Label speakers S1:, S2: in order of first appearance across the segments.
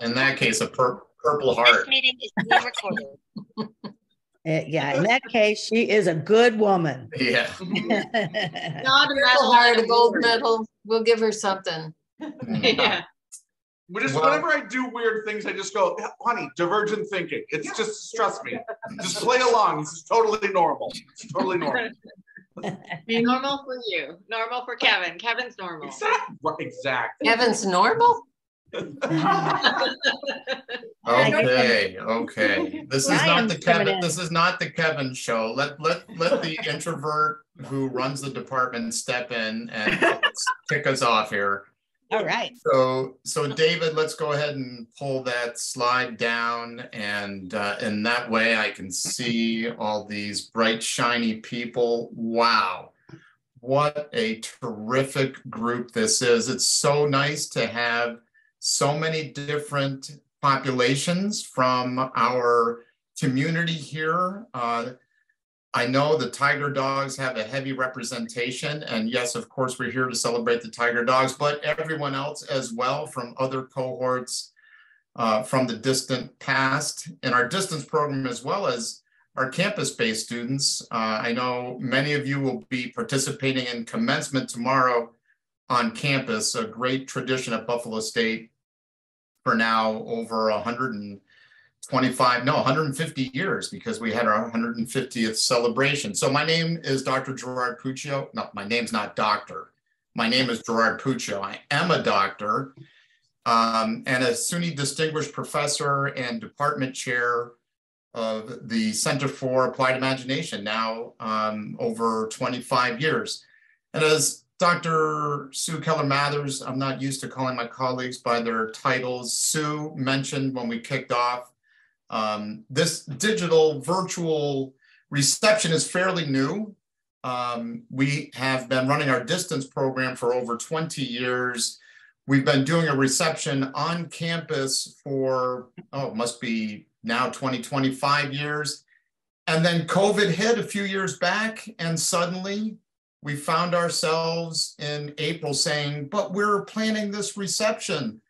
S1: in that case, a pur- purple heart.
S2: This meeting is being recorded.
S3: Uh, yeah, in that case, she is a good woman.
S1: Yeah.
S4: Not a
S5: Purple
S4: medal,
S5: Heart, a gold medal. We'll give her something.
S4: Yeah.
S6: We just
S1: Well-
S6: whenever I do weird things, I just go, honey, divergent thinking. It's just trust me. Just play along. This is totally normal. It's totally normal.
S4: Be normal for you, normal for Kevin. Kevin's normal.
S6: Exactly. Exactly.
S5: Kevin's normal?
S1: Okay, okay. This is not the Kevin, this is not the Kevin show. Let, let, let the introvert who runs the department step in and kick us off here.
S3: All right.
S1: So, so David, let's go ahead and pull that slide down and, uh, in that way I can see all these bright, shiny people. Wow. What a terrific group this is. It's so nice to have so many different populations from our community here. Uh, I know the Tiger Dogs have a heavy representation, and yes, of course, we're here to celebrate the Tiger Dogs, but everyone else as well from other cohorts uh, from the distant past in our distance program, as well as our campus-based students. Uh, I know many of you will be participating in commencement tomorrow on campus, a great tradition at Buffalo State for now over 125, no, 150 years because we had our 150th celebration. So my name is Dr. Gerard Puccio. No, my name's not doctor. My name is Gerard Puccio. I am a doctor um, and a SUNY Distinguished Professor and Department Chair of the Center for Applied Imagination, now um, over 25 years. And as Dr. Sue Keller Mathers, I'm not used to calling my colleagues by their titles. Sue mentioned when we kicked off, um, this digital virtual reception is fairly new. Um, we have been running our distance program for over 20 years. We've been doing a reception on campus for, oh, it must be now 20, 25 years. And then COVID hit a few years back, and suddenly we found ourselves in April saying, but we're planning this reception.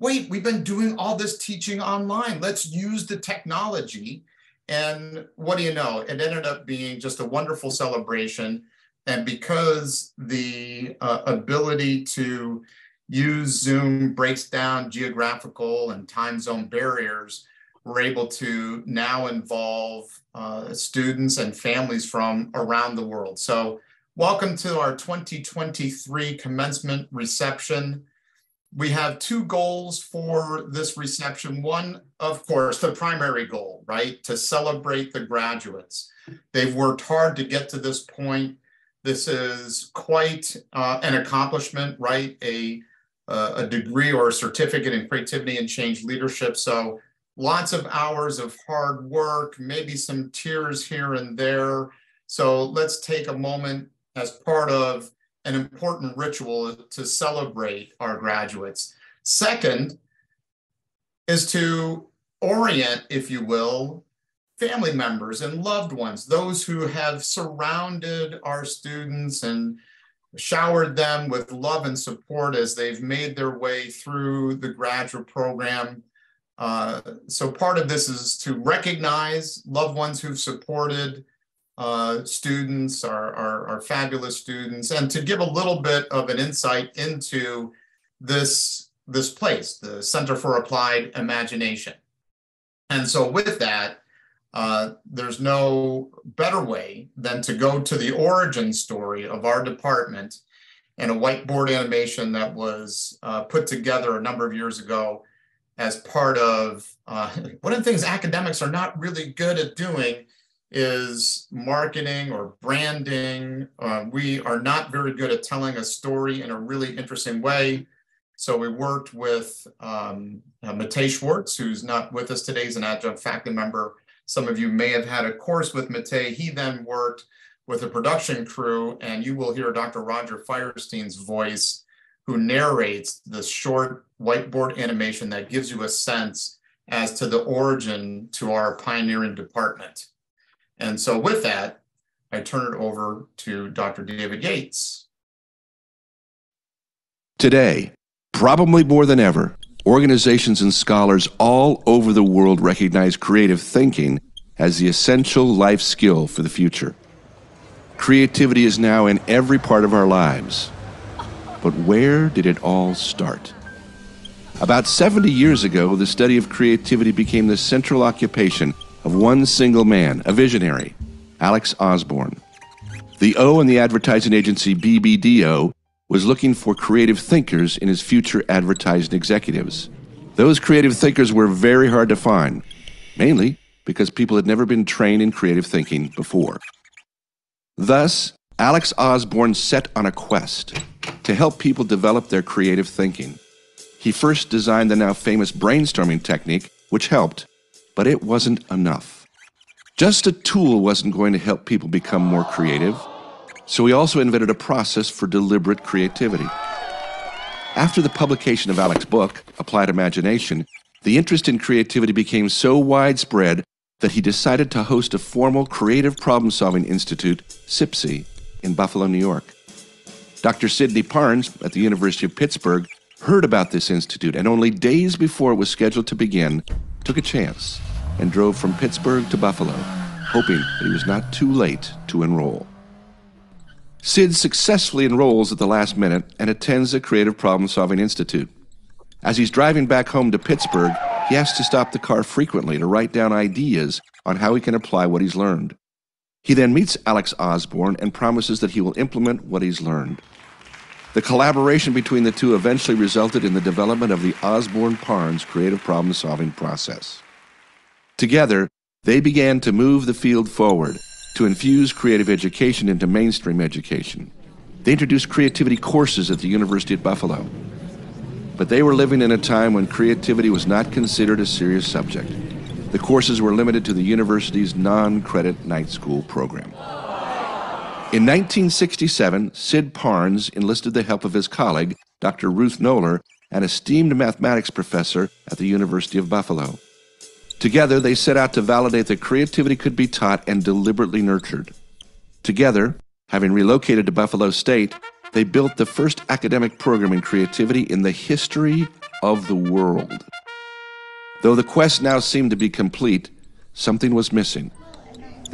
S1: Wait, we've been doing all this teaching online. Let's use the technology. And what do you know? It ended up being just a wonderful celebration. And because the uh, ability to use Zoom breaks down geographical and time zone barriers, we're able to now involve uh, students and families from around the world. So Welcome to our 2023 commencement reception. We have two goals for this reception. One, of course, the primary goal, right? To celebrate the graduates. They've worked hard to get to this point. This is quite uh, an accomplishment, right? A, uh, a degree or a certificate in creativity and change leadership. So lots of hours of hard work, maybe some tears here and there. So let's take a moment as part of an important ritual to celebrate our graduates. Second is to orient, if you will, family members and loved ones, those who have surrounded our students and showered them with love and support as they've made their way through the graduate program. Uh, so part of this is to recognize loved ones who've supported uh, students, our, our, our, fabulous students, and to give a little bit of an insight into this, this place, the Center for Applied Imagination. And so with that, uh, there's no better way than to go to the origin story of our department and a whiteboard animation that was uh, put together a number of years ago as part of uh, one of the things academics are not really good at doing is marketing or branding. Uh, we are not very good at telling a story in a really interesting way. So we worked with um, uh, Matei Schwartz, who's not with us today. He's an adjunct faculty member. Some of you may have had a course with Matei. He then worked with a production crew, and you will hear Dr. Roger Firestien's voice, who narrates the short whiteboard animation that gives you a sense as to the origin to our pioneering department. And so with that, I turn it over to Dr. David Yates.
S7: Today, probably more than ever,
S2: organizations and scholars all over the world recognize creative thinking as the essential life skill for the future. Creativity is now in every part of our lives. But where did it all start? About 70 years ago, the study of creativity became the central occupation of one single man, a visionary, Alex Osborn. The O in the advertising agency BBDO was looking for creative thinkers in his future advertising executives. Those creative thinkers were very hard to find, mainly because people had never been trained in creative thinking before. Thus, Alex Osborn set on a quest to help people develop their creative thinking. He first designed the now famous brainstorming technique, which helped, but it wasn't enough. Just a tool wasn't going to help people become more creative, so he also invented a process for deliberate creativity. After the publication of Alex's book, Applied Imagination, the interest in creativity became so widespread that he decided to host a formal Creative Problem Solving Institute, CPSI, in Buffalo, New York. Dr. Sidney Parnes at the University of Pittsburgh heard about this institute and only days before it was scheduled to begin, took a chance and drove from Pittsburgh to Buffalo, hoping that he was not too late to enroll. Sid successfully enrolls at the last minute and attends the Creative Problem Solving Institute. As he's driving back home to Pittsburgh, he has to stop the car frequently to write down ideas on how he can apply what he's learned. He then meets Alex Osborn and promises that he will implement what he's learned. The collaboration between the two eventually resulted in the development of the Osborn Parnes creative problem solving process. Together, they began to move the field forward to infuse creative education into mainstream education. They introduced creativity courses at the University at Buffalo. But they were living in a time when creativity was not considered a serious subject. The courses were limited to the university's non credit night school program. In 1967, Sid Parnes enlisted the help of his colleague, Dr. Ruth Noller, an esteemed mathematics professor at the University of Buffalo. Together, they set out to validate that creativity could be taught and deliberately nurtured. Together, having relocated to Buffalo State, they built the first academic program in creativity in the history of the world. Though the quest now seemed to be complete, something was missing.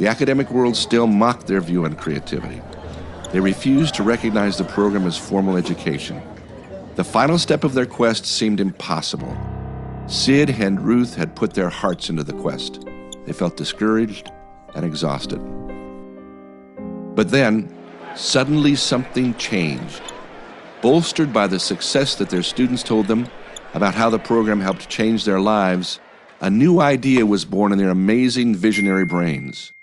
S2: The academic world still mocked their view on creativity. They refused to recognize the program as formal education. The final step of their quest seemed impossible. Sid and Ruth had put their hearts into the quest. They felt discouraged and exhausted. But then, suddenly something changed. Bolstered by the success that their students told them about how the program helped change their lives, a new idea was born in their amazing visionary brains.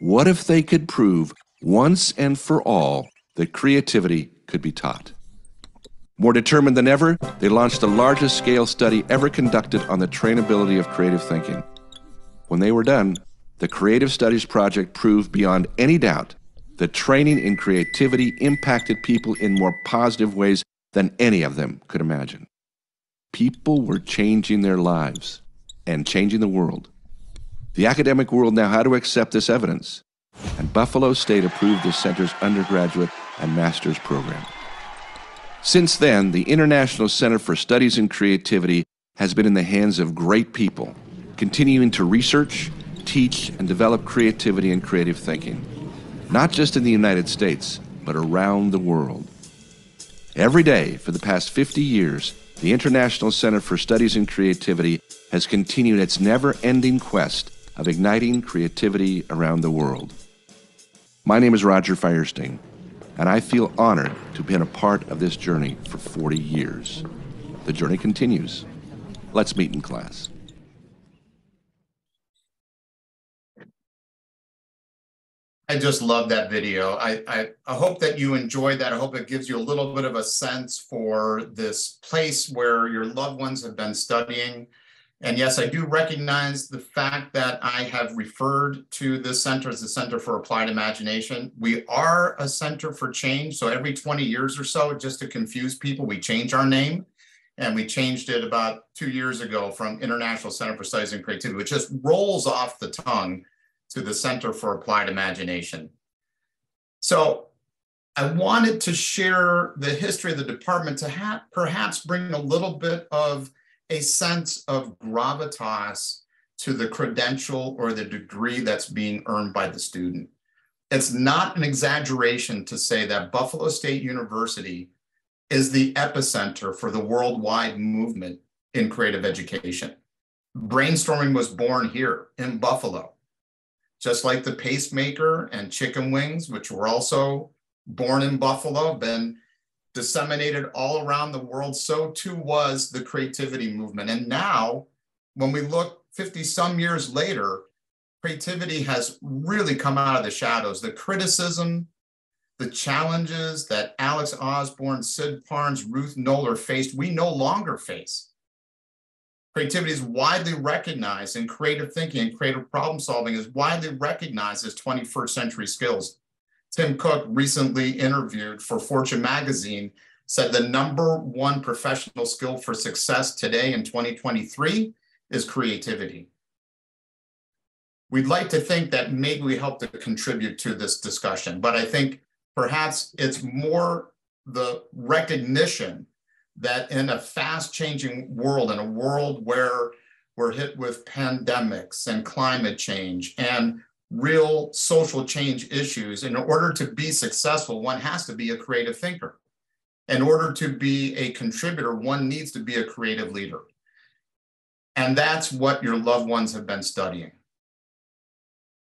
S2: What if they could prove once and for all that creativity could be taught? More determined than ever, they launched the largest scale study ever conducted on the trainability of creative thinking. When they were done, the Creative Studies Project proved beyond any doubt that training in creativity impacted people in more positive ways than any of them could imagine. People were changing their lives and changing the world. The academic world now had to accept this evidence, and Buffalo State approved the center's undergraduate and master's program. Since then, the International Center for Studies in Creativity has been in the hands of great people, continuing to research, teach, and develop creativity and creative thinking, not just in the United States, but around the world. Every day for the past 50 years, the International Center for Studies in Creativity has continued its never ending quest of igniting creativity around the world. My name is Roger Firestien, and I feel honored to have been a part of this journey for 40 years. The journey continues. Let's meet in class.
S1: I just love that video. I, I, I hope that you enjoyed that. I hope it gives you a little bit of a sense for this place where your loved ones have been studying. And yes, I do recognize the fact that I have referred to this center as the Center for Applied Imagination. We are a center for change. So every 20 years or so, just to confuse people, we change our name. And we changed it about two years ago from International Center for Studies and Creativity, which just rolls off the tongue to the Center for Applied Imagination. So I wanted to share the history of the department to perhaps bring a little bit of a sense of gravitas to the credential or the degree that's being earned by the student. It's not an exaggeration to say that Buffalo State University is the epicenter for the worldwide movement in creative education. Brainstorming was born here in Buffalo, just like the pacemaker and chicken wings, which were also born in Buffalo, been disseminated all around the world. So too was the creativity movement. And now, when we look 50 some years later, creativity has really come out of the shadows. The criticism, the challenges that Alex Osborn, Sid Parnes, Ruth Noller faced, we no longer face. Creativity is widely recognized and creative thinking and creative problem solving is widely recognized as 21st century skills. Tim Cook, recently interviewed for Fortune magazine, said the number one professional skill for success today in 2023 is creativity. We'd like to think that maybe we help to contribute to this discussion, but I think perhaps it's more the recognition that in a fast changing world, in a world where we're hit with pandemics and climate change and real social change issues, in order to be successful, one has to be a creative thinker. In order to be a contributor, one needs to be a creative leader. And that's what your loved ones have been studying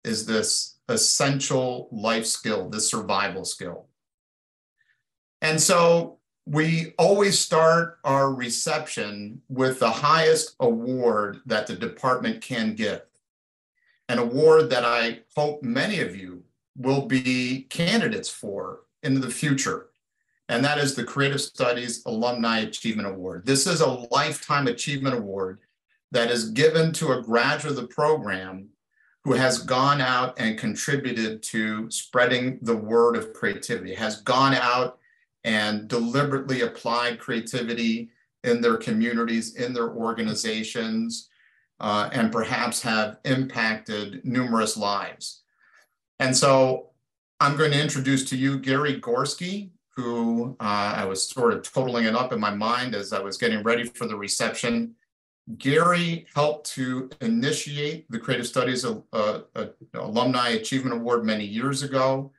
S1: is this essential life skill, this survival skill. And so we always start our reception with the highest award that the department can give an award that I hope many of you will be candidates for in the future. And that is the Creative Studies Alumni Achievement Award. This is a lifetime achievement award that is given to a graduate of the program who has gone out and contributed to spreading the word of creativity, has gone out and deliberately applied creativity in their communities, in their organizations, uh, and perhaps have impacted numerous lives. And so I'm going to introduce to you Gary Gorski, who uh, I was sort of totaling it up in my mind as I was getting ready for the reception. Gary helped to initiate the Creative Studies uh, uh, Alumni Achievement Award many years ago.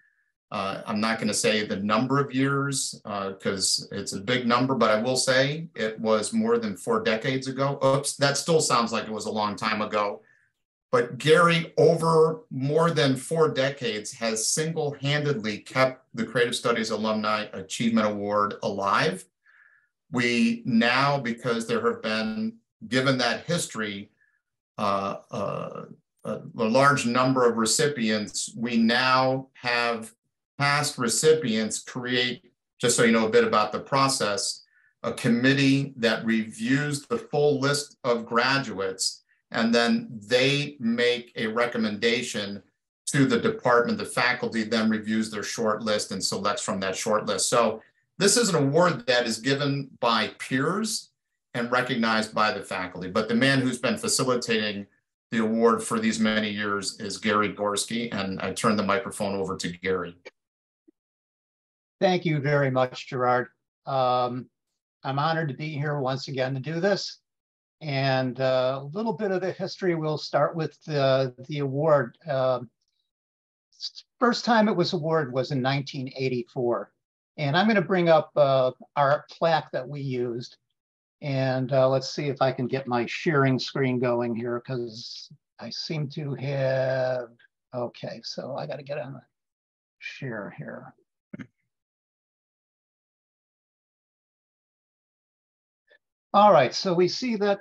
S1: Uh, I'm not going to say the number of years because uh, it's a big number, but I will say it was more than four decades ago. Oops, that still sounds like it was a long time ago. But Gary, over more than four decades, has single handedly kept the Creative Studies Alumni Achievement Award alive. We now, because there have been, given that history, uh, uh, a, a large number of recipients, we now have past recipients create, just so you know a bit about the process, a committee that reviews the full list of graduates and then they make a recommendation to the department. The faculty then reviews their short list and selects from that short list. So this is an award that is given by peers and recognized by the faculty. But the man who's been facilitating the award for these many years is Gary Gorski, and I turn the microphone over to Gary.
S7: Thank you very much, Gerard. Um, I'm honored to be here once again to do this. And uh, a little bit of the history, we'll start with the, the award. Uh, first time it was awarded was in 1984. And I'm gonna bring up uh, our plaque that we used. And uh, let's see if I can get my sharing screen going here because I seem to have, okay, so I gotta get on the share here. All right, so we see that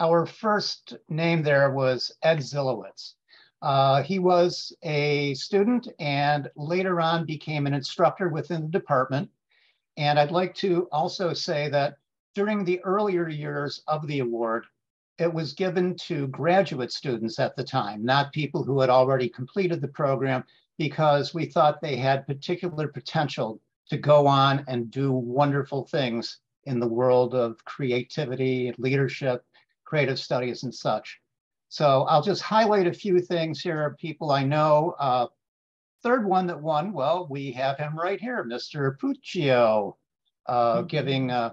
S7: our first name there was Ed Zilowitz. Uh, he was a student and later on became an instructor within the department. And I'd like to also say that during the earlier years of the award, it was given to graduate students at the time, not people who had already completed the program, because we thought they had particular potential to go on and do wonderful things in the world of creativity, leadership, creative studies, and such. So I'll just highlight a few things here, people I know. Uh, third one that won, well, we have him right here, Mr. Puccio, uh, mm -hmm. giving uh,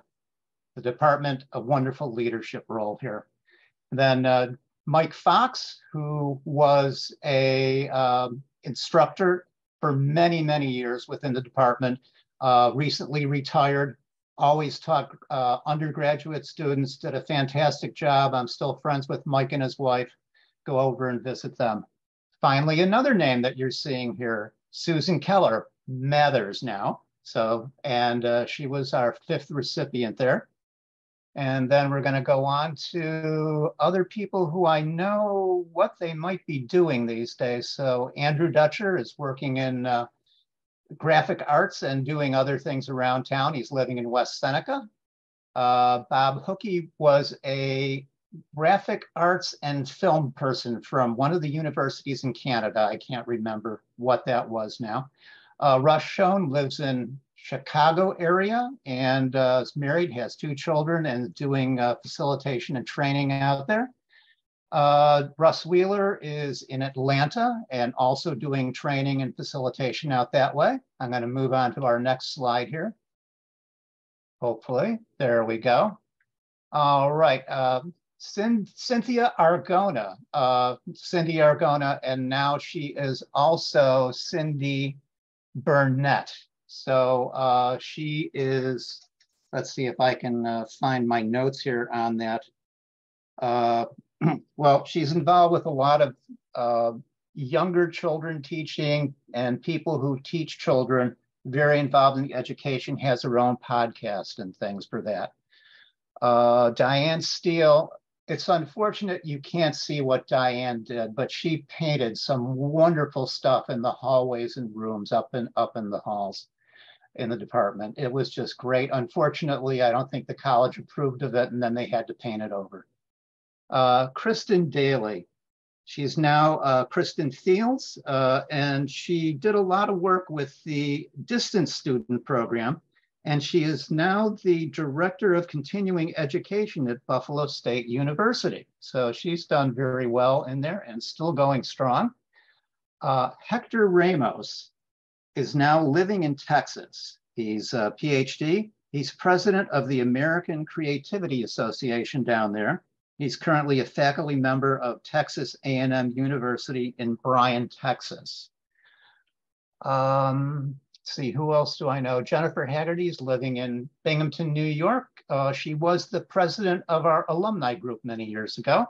S7: the department a wonderful leadership role here. Then uh, Mike Fox, who was a um, instructor for many, many years within the department, uh, recently retired, always taught uh, undergraduate students, did a fantastic job. I'm still friends with Mike and his wife. Go over and visit them. Finally, another name that you're seeing here, Susan Keller, Mathers now. So, and uh, she was our fifth recipient there. And then we're going to go on to other people who I know what they might be doing these days. So Andrew Dutcher is working in uh, graphic arts and doing other things around town. He's living in West Seneca. Uh, Bob Hookey was a graphic arts and film person from one of the universities in Canada. I can't remember what that was now. Uh, Russ Schoen lives in Chicago area and uh, is married, has two children, and doing uh, facilitation and training out there. Uh, Russ Wheeler is in Atlanta and also doing training and facilitation out that way. I'm going to move on to our next slide here. Hopefully, there we go. All right, uh, Cynthia Argona, uh, Cindy Argona, and now she is also Cindy Burnett. So uh, she is, let's see if I can uh, find my notes here on that. Well, she's involved with a lot of uh, younger children teaching and people who teach children, very involved in education, has her own podcast and things for that. Uh, Diane Steele, it's unfortunate you can't see what Diane did, but she painted some wonderful stuff in the hallways and rooms up in up in the halls in the department. It was just great. Unfortunately, I don't think the college approved of it, and then they had to paint it over. Uh, Kristen Daly. She's now uh, Kristen Fields, uh, and she did a lot of work with the distance student program. And she is now the director of continuing education at Buffalo State University. So she's done very well in there and still going strong. Uh, Hector Ramos is now living in Texas. He's a PhD. He's president of the American Creativity Association down there. He's currently a faculty member of Texas A&M University in Bryan, Texas. Um, see, who else do I know? Jennifer Haggerty is living in Binghamton, New York. Uh, she was the president of our alumni group many years ago.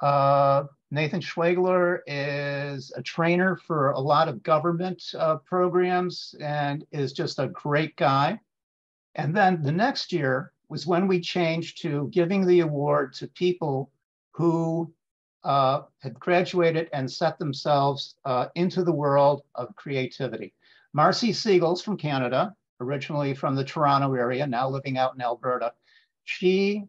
S7: Uh, Nathan Schwegler is a trainer for a lot of government uh, programs and is just a great guy. And then the next year was when we changed to giving the award to people who uh, had graduated and set themselves uh, into the world of creativity. Marcy Siegels from Canada, originally from the Toronto area, now living out in Alberta. She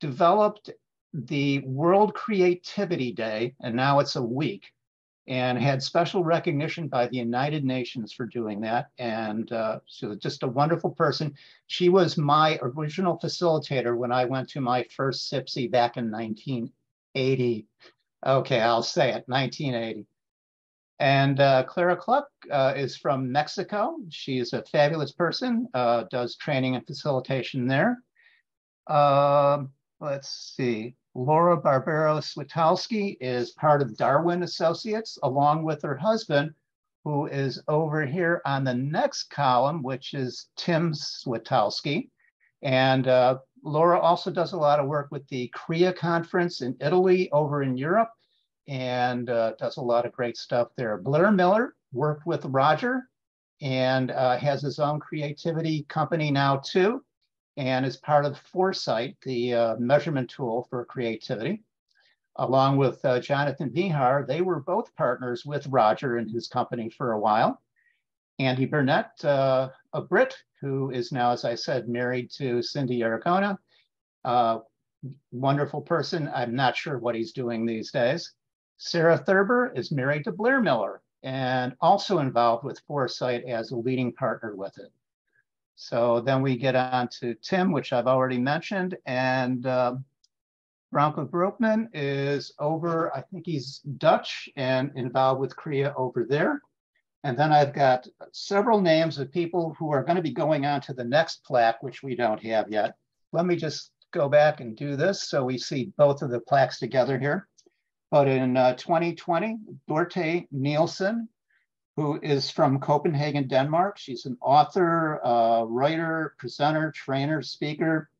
S7: developed the World Creativity Day, and now it's a week, and had special recognition by the United Nations for doing that. And uh, so just a wonderful person. She was my original facilitator when I went to my first CPSI back in 1980. Okay, I'll say it, 1980. And uh, Clara Cluck uh, is from Mexico. She's a fabulous person, uh, does training and facilitation there. Um, let's see. Laura Barbero Switalski is part of Darwin Associates, along with her husband, who is over here on the next column, which is Tim Switalski. And uh, Laura also does a lot of work with the CREA conference in Italy over in Europe and uh, does a lot of great stuff there. Blair Miller worked with Roger and uh, has his own creativity company now too and is part of FourSight, the uh, measurement tool for creativity. Along with uh, Jonathan Vehar, they were both partners with Roger and his company for a while. Andy Burnett, uh, a Brit who is now, as I said, married to Cindy Aragona. Uh, wonderful person. I'm not sure what he's doing these days. Sarah Thurber is married to Blair Miller and also involved with FourSight as a leading partner with it. So then we get on to Tim, which I've already mentioned, and uh, Broekman is over, I think he's Dutch and involved with CREA over there. And then I've got several names of people who are going to be going on to the next plaque, which we don't have yet. let me just go back and do this. So we see both of the plaques together here. But in uh, 2020, Dorte Nielsen, who is from Copenhagen, Denmark. She's an author, uh, writer, presenter, trainer, speaker,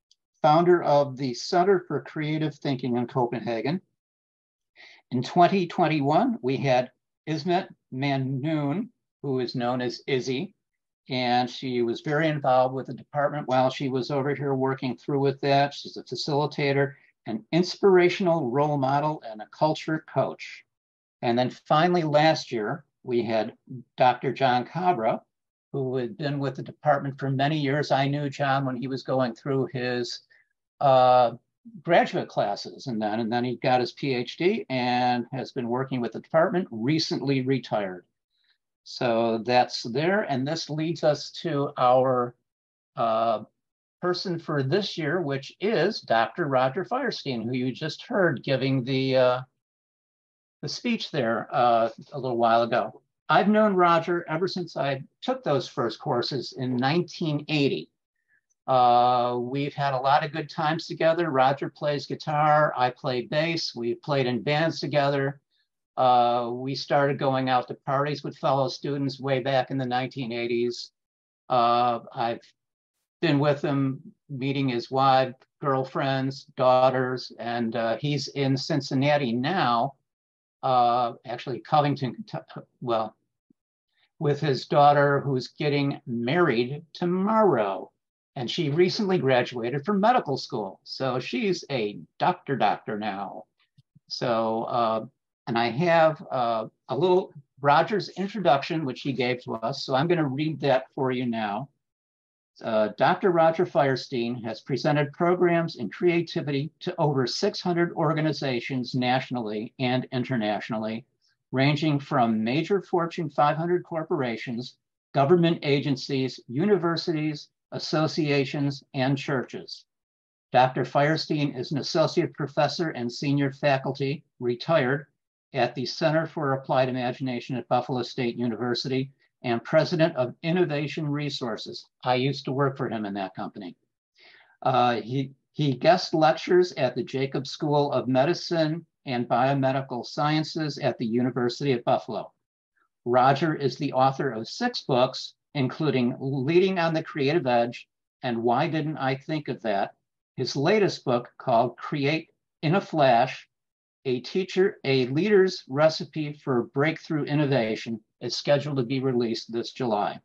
S7: founder of the Center for Creative Thinking in Copenhagen. In 2021, we had Ismet Mamnoon, who is known as Izzy, and she was very involved with the department while she was over here working through with that. She's a facilitator, an inspirational role model, and a culture coach. And then finally, last year, we had Dr. John Cabra, who had been with the department for many years. I knew John when he was going through his uh, graduate classes and then and then he got his PhD and has been working with the department, recently retired. So that's there. And this leads us to our uh, person for this year, which is Dr. Roger Firestien, who you just heard giving the, uh, the speech there uh, a little while ago. I've known Roger ever since I took those first courses in 1980. Uh, we've had a lot of good times together. Roger plays guitar, I play bass. we've played in bands together. Uh, we started going out to parties with fellow students way back in the 1980s. Uh, I've been with him, meeting his wife, girlfriends, daughters, and uh, he's in Cincinnati now, uh, actually Covington, well, with his daughter who's getting married tomorrow. And she recently graduated from medical school. So she's a doctor doctor now. So uh, and I have uh, a little Roger's introduction, which he gave to us. So I'm going to read that for you now. Uh, Dr. Roger Firestien has presented programs in creativity to over 600 organizations nationally and internationally, ranging from major Fortune 500 corporations, government agencies, universities, associations, and churches. Dr. Firestien is an associate professor and senior faculty, retired, at the Center for Applied Imagination at Buffalo State University and president of Innovation Resources. I used to work for him in that company. Uh, he, he guest lectures at the Jacobs School of Medicine and Biomedical Sciences at the University of Buffalo. Roger is the author of six books, including Leading on the Creative Edge and Why Didn't I Think of That? His latest book called Create in a Flash a teacher, a leader's recipe for breakthrough innovation is scheduled to be released this July.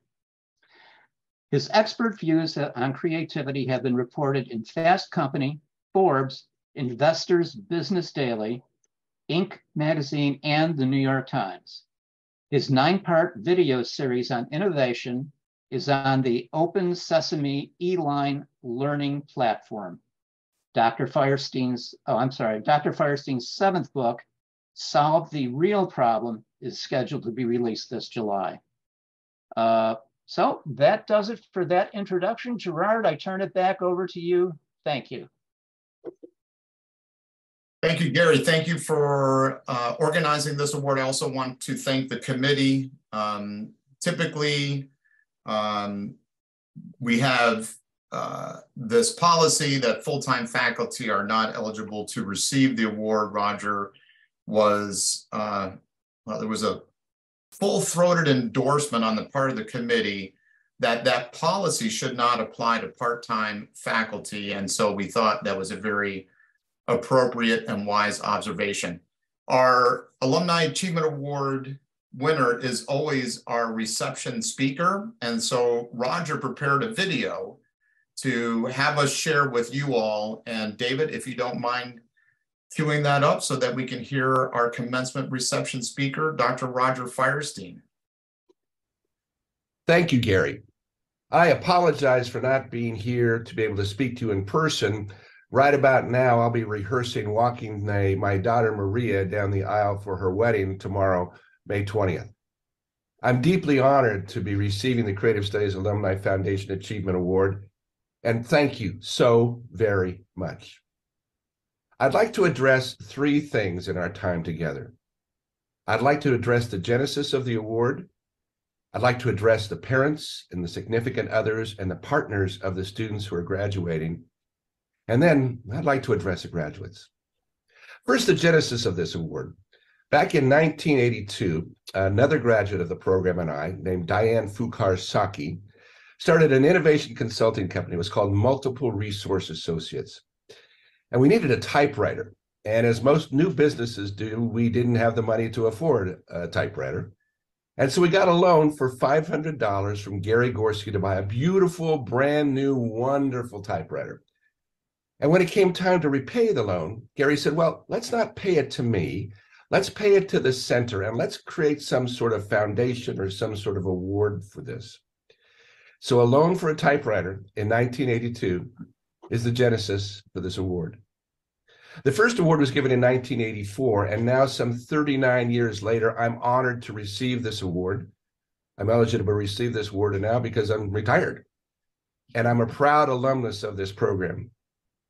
S7: His expert views on creativity have been reported in Fast Company, Forbes, Investors Business Daily, Inc. magazine, and the New York Times. His nine-part video series on innovation is on the Open Sesame e-line learning platform. Dr. Firestien's, oh, I'm sorry, Dr. Firestien's seventh book, Solve the Real Problem, is scheduled to be released this July. Uh, so that does it for that introduction. Gerard, I turn it back over to you. Thank you.
S1: Thank you, Gary. Thank you for uh, organizing this award. I also want to thank the committee. Um, typically, um, we have uh, this policy that full-time faculty are not eligible to receive the award, Roger, was, uh, well, there was a full-throated endorsement on the part of the committee that that policy should not apply to part-time faculty. And so we thought that was a very appropriate and wise observation. Our Alumni Achievement Award winner is always our reception speaker. And so Roger prepared a video to have us share with you all. And David, if you don't mind queuing that up so that we can hear our commencement reception speaker, Dr. Roger Firestien.
S2: Thank you, Gary. I apologize for not being here to be able to speak to you in person. Right about now, I'll be rehearsing walking my, my daughter Maria down the aisle for her wedding tomorrow, May 20th. I'm deeply honored to be receiving the Creative Studies Alumni Foundation Achievement Award and thank you so very much. I'd like to address three things in our time together. I'd like to address the genesis of the award. I'd like to address the parents and the significant others and the partners of the students who are graduating. And then I'd like to address the graduates. First, the genesis of this award. Back in 1982, another graduate of the program and I, named Diane Foucar-Szocki, started an innovation consulting company. It was called Multiple Resource Associates. And we needed a typewriter. And as most new businesses do, we didn't have the money to afford a typewriter. And so we got a loan for $500 from Gary Gorski to buy a beautiful, brand new, wonderful typewriter. And when it came time to repay the loan, Gary said, Well, let's not pay it to me. Let's pay it to the center and let's create some sort of foundation or some sort of award for this. So, a loan for a typewriter in 1982 is the genesis for this award. The first award was given in 1984, and now, some 39 years later, I'm honored to receive this award. I'm eligible to receive this award now because I'm retired. And I'm a proud alumnus of this program.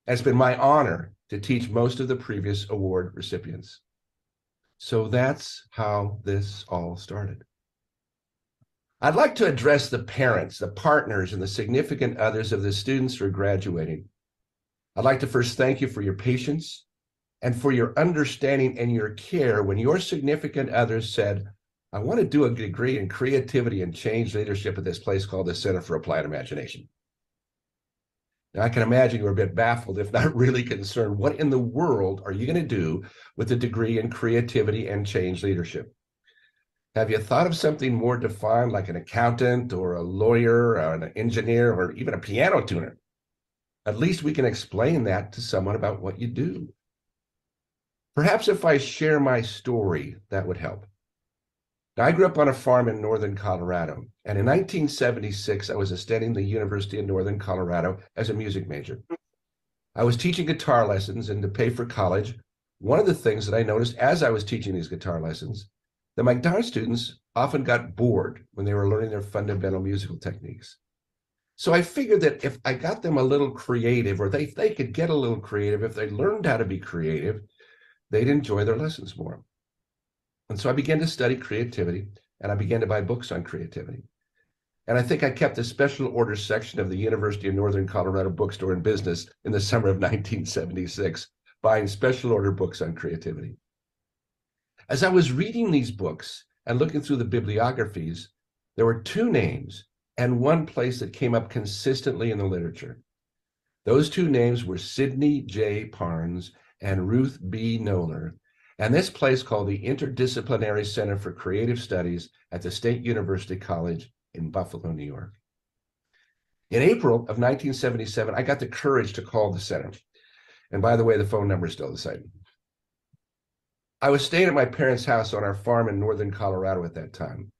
S2: It's been my honor to teach most of the previous award recipients. So that's how this all started. I'd like to address the parents, the partners, and the significant others of the students who are graduating. I'd like to first thank you for your patience and for your understanding and your care when your significant others said, I want to do a degree in creativity and change leadership at this place called the Center for Applied Imagination. Now, I can imagine you're a bit baffled, if not really concerned. What in the world are you going to do with a degree in creativity and change leadership? Have you thought of something more defined, like an accountant or a lawyer or an engineer or even a piano tuner? At least we can explain that to someone about what you do. Perhaps if I share my story, that would help. Now, I grew up on a farm in northern Colorado, and in 1976, I was attending the University of Northern Colorado as a music major. I was teaching guitar lessons, and to pay for college, one of the things that I noticed as I was teaching these guitar lessons, that my guitar students often got bored when they were learning their fundamental musical techniques. So I figured that if I got them a little creative, or they, they could get a little creative, if they learned how to be creative, they'd enjoy their lessons more. And so I began to study creativity and I began to buy books on creativity. And I think I kept the special order section of the University of Northern Colorado bookstore in business in the summer of 1976, buying special order books on creativity. As I was reading these books and looking through the bibliographies, there were two names and one place that came up consistently in the literature. Those two names were Sidney J. Parnes and Ruth B. Noller, and this place called the Interdisciplinary Center for Creative Studies at the State University College in Buffalo, New York. In April of 1977, I got the courage to call the center. And by the way, the phone number is still the same. I was staying at my parents' house on our farm in northern Colorado at that time.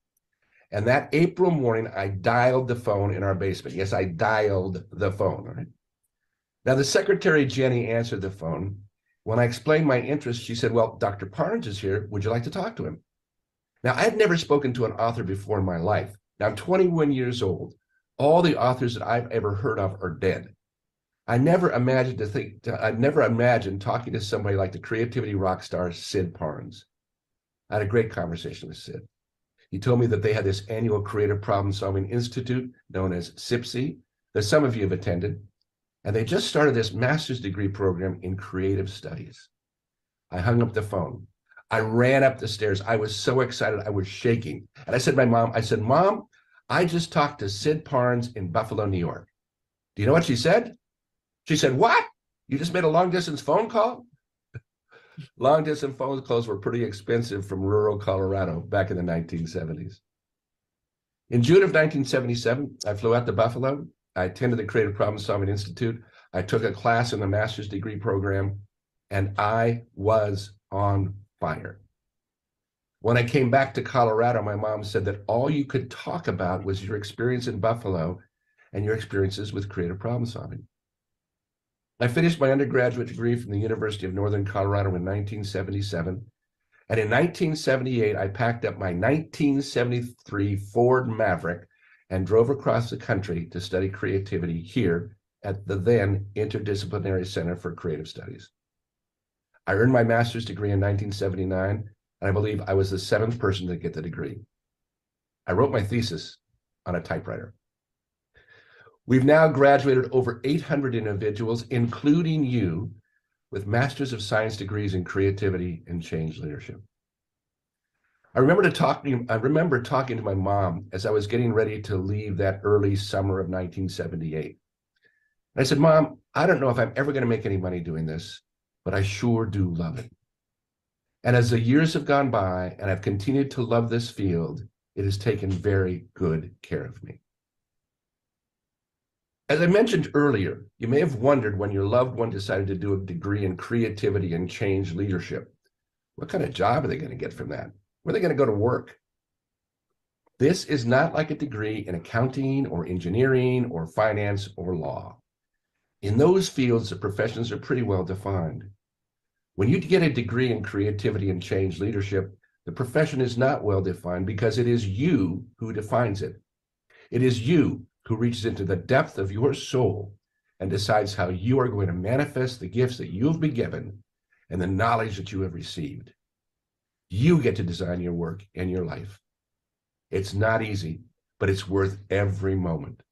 S2: And that April morning, I dialed the phone in our basement. Yes, I dialed the phone. Right? Now, the secretary, Jenny, answered the phone when I explained my interest, she said, Well, Dr. Parnes is here. Would you like to talk to him? Now, I had never spoken to an author before in my life. Now, I'm 21 years old. All the authors that I've ever heard of are dead. I never imagined to think, I never imagined talking to somebody like the creativity rock star Sid Parnes. I had a great conversation with Sid. He told me that they had this annual Creative Problem Solving Institute known as CPSI that some of you have attended. And they just started this master's degree program in creative studies. I hung up the phone. I ran up the stairs. I was so excited. I was shaking. And I said my mom, I said, Mom, I just talked to Sid Parnes in Buffalo, New York. Do you know what she said? She said, What? You just made a long distance phone call? long distance phone calls were pretty expensive from rural Colorado back in the 1970s. In June of 1977, I flew out to Buffalo I attended the Creative Problem Solving Institute. I took a class in the master's degree program, and I was on fire. When I came back to Colorado, my mom said that all you could talk about was your experience in Buffalo and your experiences with creative problem solving. I finished my undergraduate degree from the University of Northern Colorado in 1977. And in 1978, I packed up my 1973 Ford Maverick and drove across the country to study creativity here at the then Interdisciplinary Center for Creative Studies. I earned my master's degree in 1979, and I believe I was the seventh person to get the degree. I wrote my thesis on a typewriter. We've now graduated over 800 individuals, including you, with Masters of Science degrees in creativity and change leadership. I remember to talking. I remember talking to my mom as I was getting ready to leave that early summer of 1978. And I said, "Mom, I don't know if I'm ever going to make any money doing this, but I sure do love it." And as the years have gone by and I've continued to love this field, it has taken very good care of me. As I mentioned earlier, you may have wondered when your loved one decided to do a degree in creativity and change leadership, what kind of job are they going to get from that? Where are they going to go to work? This is not like a degree in accounting or engineering or finance or law. In those fields, the professions are pretty well defined. When you get a degree in creativity and change leadership, the profession is not well defined because it is you who defines it. It is you who reaches into the depth of your soul and decides how you are going to manifest the gifts that you have been given and the knowledge that you have received. You get to design your work and your life. It's not easy, but it's worth every moment.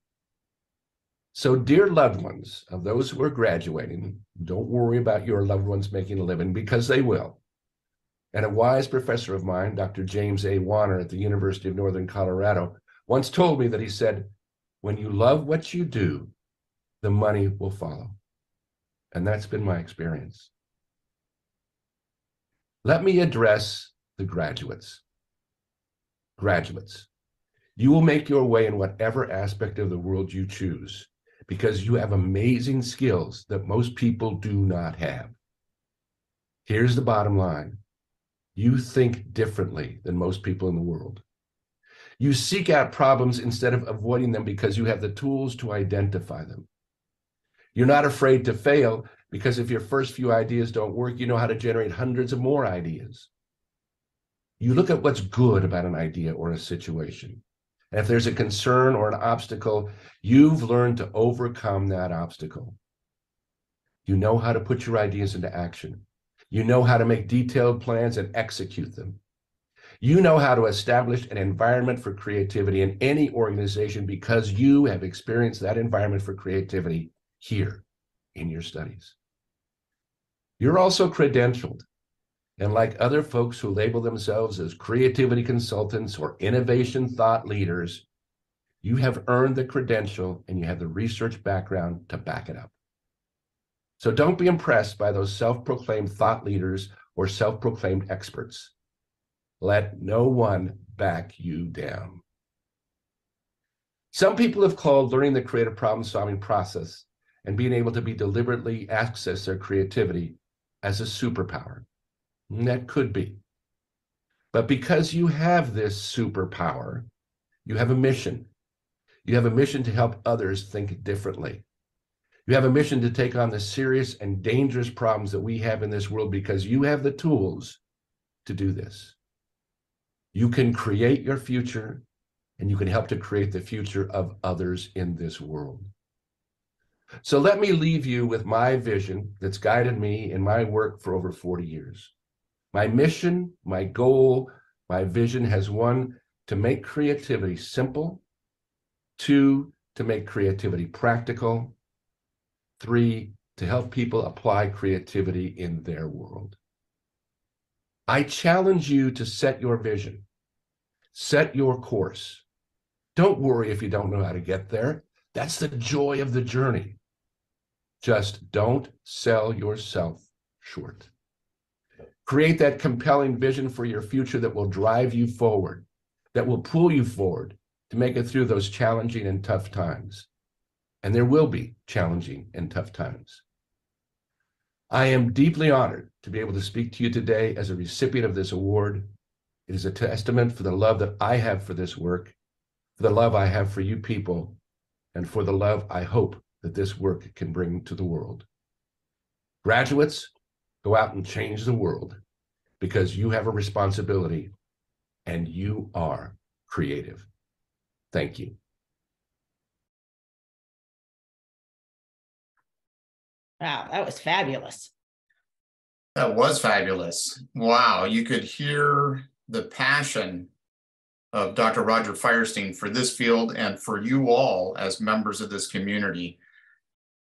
S2: So, dear loved ones of those who are graduating, don't worry about your loved ones making a living because they will. And a wise professor of mine, Dr. James A. Warner at the University of Northern Colorado, once told me that he said, When you love what you do, the money will follow. And that's been my experience. Let me address the graduates. Graduates, you will make your way in whatever aspect of the world you choose because you have amazing skills that most people do not have. Here's the bottom line you think differently than most people in the world. You seek out problems instead of avoiding them because you have the tools to identify them. You're not afraid to fail because if your first few ideas don't work, you know how to generate hundreds of more ideas. You look at what's good about an idea or a situation. And if there's a concern or an obstacle, you've learned to overcome that obstacle. You know how to put your ideas into action. You know how to make detailed plans and execute them. You know how to establish an environment for creativity in any organization because you have experienced that environment for creativity here in your studies. You're also credentialed and like other folks who label themselves as creativity consultants or innovation thought leaders, you have earned the credential and you have the research background to back it up. So don't be impressed by those self proclaimed thought leaders or self proclaimed experts. Let no one back you down. Some people have called learning the creative problem solving process and being able to be deliberately access their creativity as a superpower. And that could be. But because you have this superpower, you have a mission. You have a mission to help others think differently. You have a mission to take on the serious and dangerous problems that we have in this world because you have the tools to do this. You can create your future and you can help to create the future of others in this world. So let me leave you with my vision that's guided me in my work for over 40 years. My mission, my goal, my vision has one to make creativity simple, two, to make creativity practical, three, to help people apply creativity in their world. I challenge you to set your vision, set your course. Don't worry if you don't know how to get there. That's the joy of the journey. Just don't sell yourself short. Create that compelling vision for your future that will drive you forward, that will pull you forward to make it through those challenging and tough times. And there will be challenging and tough times. I am deeply honored to be able to speak to you today as a recipient of this award. It is a testament for the love that I have for this work, for the love I have for you people, and for the love I hope that this work can bring to the world. Graduates, Go out and change the world because you have a responsibility and you are creative. Thank you.
S3: Wow, that was fabulous.
S1: That was fabulous. Wow, you could hear the passion of Dr. Roger Firestien for this field and for you all as members of this community.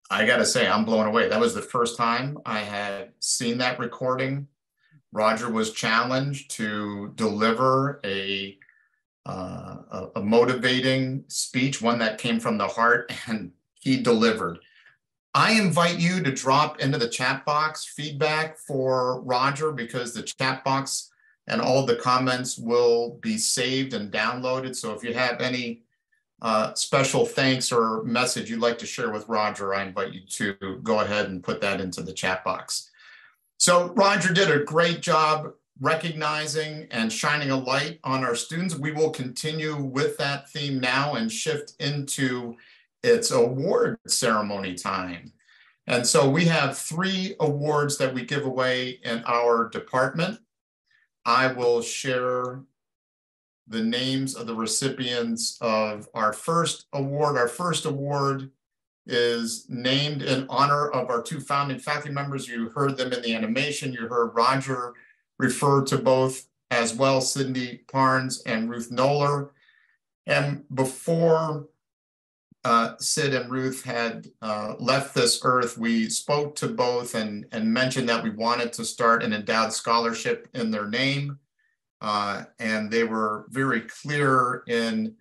S1: I got to say, I'm blown away. That was the first time I had seen that recording. Roger was challenged to deliver a, uh, a, a motivating speech, one that came from the heart, and he delivered. I invite you to drop into the chat box feedback for Roger because the chat box and all the comments will be saved and downloaded. So if you have any uh, special thanks or message you'd like to share with Roger, I invite you to go ahead and put that into the chat box. So Roger did a great job recognizing and shining a light on our students. We will continue with that theme now and shift into its award ceremony time. And so we have three awards that we give away in our department. I will share the names of the recipients of our first award. Our first award is named in honor of our two founding faculty members. You heard them in the animation. You heard Roger refer to both as well, Sidney Parnes and Ruth Noller. And before uh, Sid and Ruth had uh, left this earth, we spoke to both and, and mentioned that we wanted to start an endowed scholarship in their name. Uh, and they were very clear in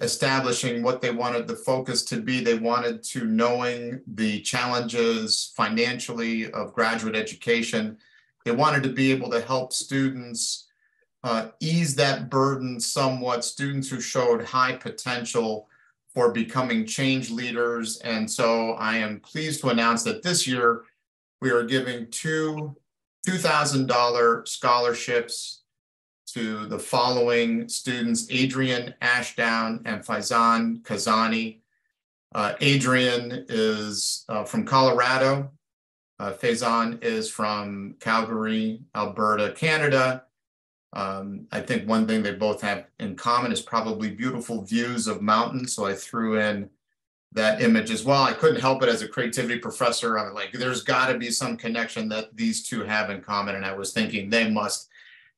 S1: establishing what they wanted the focus to be. They wanted to knowing the challenges financially of graduate education. They wanted to be able to help students uh, ease that burden somewhat, students who showed high potential for becoming change leaders. And so I am pleased to announce that this year we are giving two $2,000 scholarships to the following students, Adrian Ashdown and Faizan Kazani. Uh, Adrian is uh, from Colorado. Uh, is from Calgary, Alberta, Canada. Um, I think one thing they both have in common is probably beautiful views of mountains. So I threw in that image as well. I couldn't help it as a creativity professor. I'm like, there's got to be some connection that these two have in common. And I was thinking they must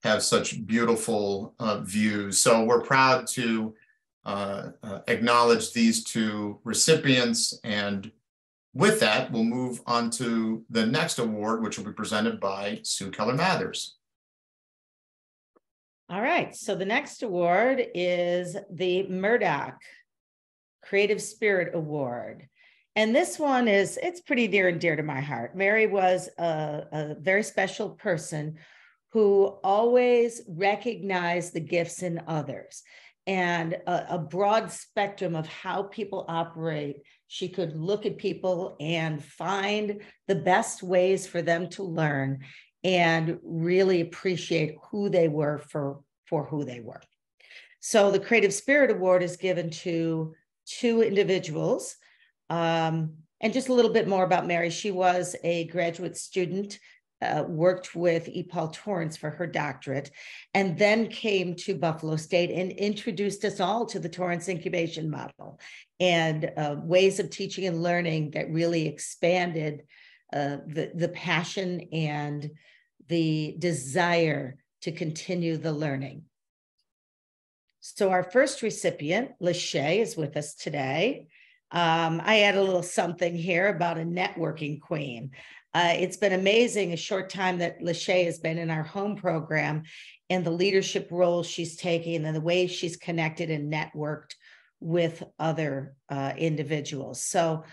S1: have such beautiful uh, views. So we're proud to uh, uh, acknowledge these two recipients. And with that, we'll move on to the next award, which will be presented by Sue Keller Mathers.
S3: All right. So the next award is the Murdock Creative Spirit Award. And this one is, it's pretty near and dear to my heart. Mary was a, a very special person who always recognized the gifts in others and a, a, broad spectrum of how people operate. She could look at people and find the best ways for them to learn and really appreciate who they were for, for who they were. So the Creative Spirit Award is given to two individuals. Um, and just a little bit more about Mary. She was a graduate student uh, worked with E. Paul Torrance for her doctorate, and then came to Buffalo State and introduced us all to the Torrance incubation model and uh, ways of teaching and learning that really expanded uh, the, the passion and the desire to continue the learning. So our first recipient, Lachey, is with us today. Um, I add a little something here about a networking queen. Uh, it's been amazing a short time that Lachey has been in our home program and the leadership role she's taking and the way she's connected and networked with other uh, individuals. So,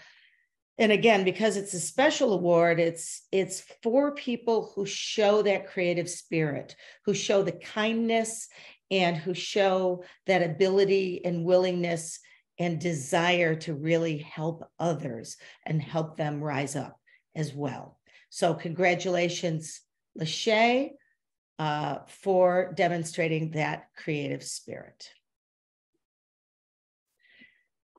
S3: and again, because it's a special award, it's it's for people who show that creative spirit, who show the kindness, and who show that ability and willingness and desire to really help others and help them rise up as well. So congratulations, Lachey, uh, for demonstrating that creative spirit.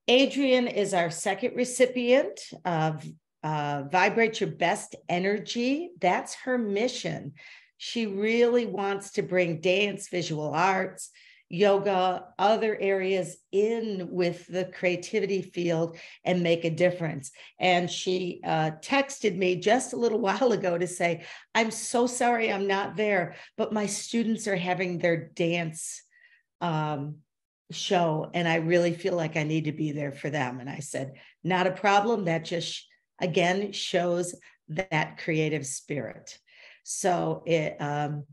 S3: Adrian is our second recipient of uh, Vibrate Your Best Energy. That's her mission. She really wants to bring dance, visual arts, yoga, other areas in with the creativity field and make a difference. And she uh, texted me just a little while ago to say, I'm so sorry I'm not there, but my students are having their dance um, show, and I really feel like I need to be there for them. And I said, not a problem. That just again shows that creative spirit. So it, um,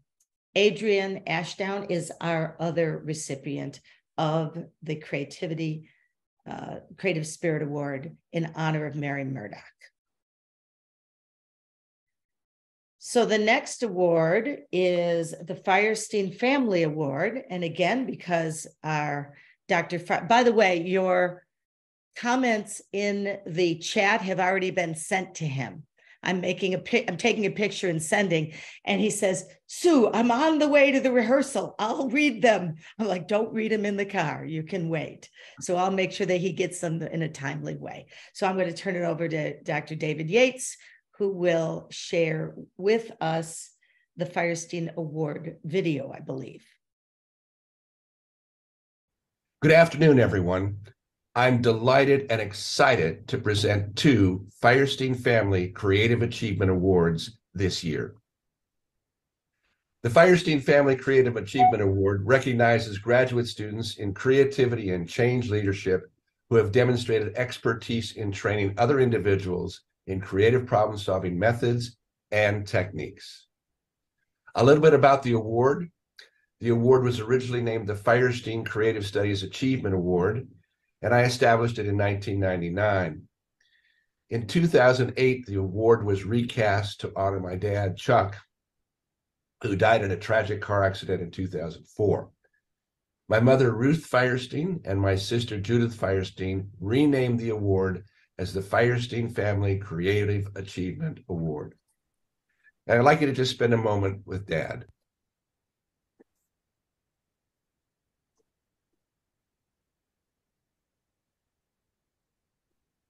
S3: Adrian Ashdown is our other recipient of the Creativity uh, Creative Spirit Award in honor of Mary Murdock. So the next award is the Firestien Family Award. And again, because our Dr. Fi- by the way, your comments in the chat have already been sent to him. I'm making a pic, I'm taking a picture and sending. And he says, Sue, I'm on the way to the rehearsal. I'll read them. I'm like, don't read them in the car. You can wait. So I'll make sure that he gets them in a timely way. So I'm going to turn it over to Dr. David Yates, who will share with us the Firestien Award video, I believe.
S2: Good afternoon, everyone. I'm delighted and excited to present two Firestien Family Creative Achievement Awards this year. The Firestien Family Creative Achievement Award recognizes graduate students in creativity and change leadership who have demonstrated expertise in training other individuals in creative problem solving methods and techniques. A little bit about the award. The award was originally named the Firestien Creative Studies Achievement Award and I established it in 1999. In 2008, the award was recast to honor my dad, Chuck, who died in a tragic car accident in 2004. My mother, Ruth Firestien, and my sister, Judith Firestien, renamed the award as the Firestien Family Creative Achievement Award. And I'd like you to just spend a moment with Dad.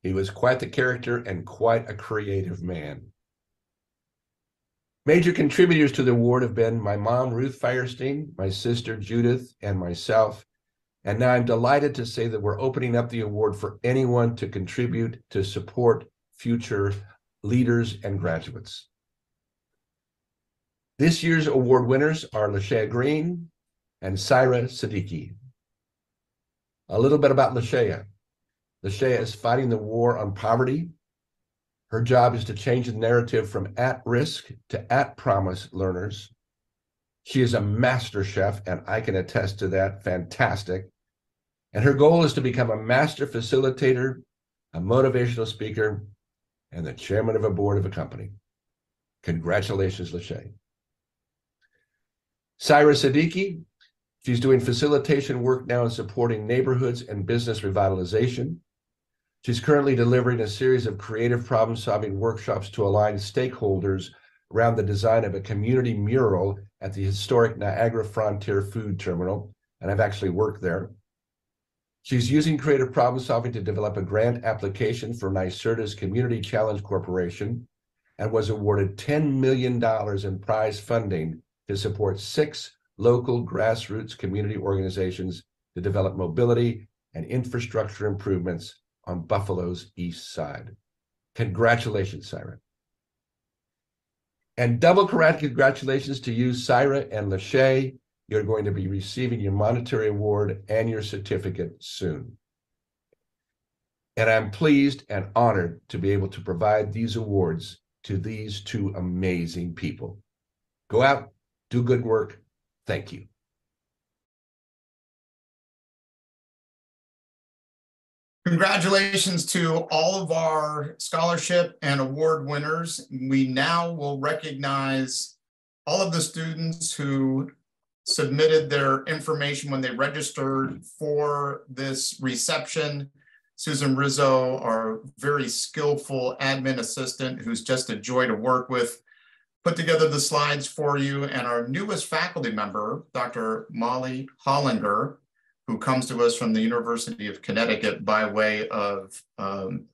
S2: He was quite the character and quite a creative man. Major contributors to the award have been my mom, Ruth Firestien, my sister, Judith, and myself. And now I'm delighted to say that we're opening up the award for anyone to contribute to support future leaders and graduates. This year's award winners are Lashea Green and Syra Siddiqui. A little bit about Lashea. Lashea is fighting the war on poverty. Her job is to change the narrative from at risk to at promise learners. She is a master chef, and I can attest to that. Fantastic. And her goal is to become a master facilitator, a motivational speaker, and the chairman of a board of a company. Congratulations, Lachey. Syra Siddiqui, she's doing facilitation work now in supporting neighborhoods and business revitalization. She's currently delivering a series of creative problem solving workshops to align stakeholders around the design of a community mural at the historic Niagara Frontier Food Terminal. And I've actually worked there. She's using creative problem solving to develop a grant application for NYSERDA's Community Challenge Corporation and was awarded $10 million in prize funding to support six local grassroots community organizations to develop mobility and infrastructure improvements on Buffalo's east side. Congratulations, Syra. And double congratulations to you, Syra and Lachey. You're going to be receiving your monetary award and your certificate soon. And I'm pleased and honored to be able to provide these awards to these two amazing people. Go out, do good work. Thank you.
S1: Congratulations to all of our scholarship and award winners. We now will recognize all of the students who submitted their information when they registered for this reception. Susan Rizzo, our very skillful admin assistant, who's just a joy to work with, put together the slides for you. And our newest faculty member, Dr. Molly Holinger, who comes to us from the University of Connecticut by way of um,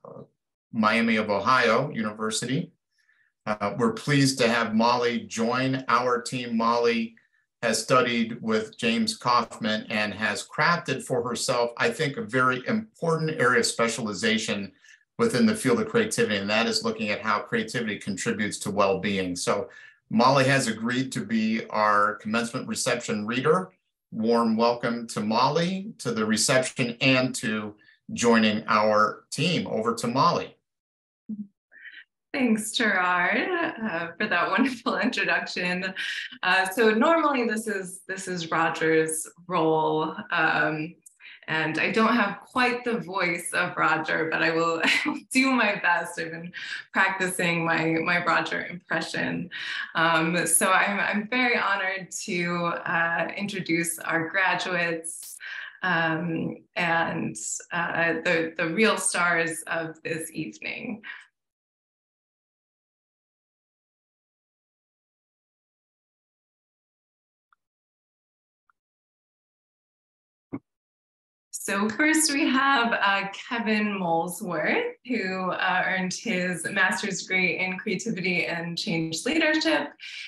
S1: Miami of Ohio University. Uh, we're pleased to have Molly join our team. Molly has studied with James Kaufman and has crafted for herself, I think, a very important area of specialization within the field of creativity, and that is looking at how creativity contributes to well-being. So Molly has agreed to be our commencement reception reader warm welcome to Molly, to the reception, and to joining our team. Over to Molly.
S8: Thanks, Gerard, uh, for that wonderful introduction. Uh, so normally this is this is Roger's role. Um, and I don't have quite the voice of Roger, but I will do my best. I've been practicing my, my Roger impression. Um, so I'm, I'm very honored to uh, introduce our graduates um, and uh, the, the real stars of this evening. So first we have uh, Kevin Molesworth, who uh, earned his master's degree in creativity and change leadership.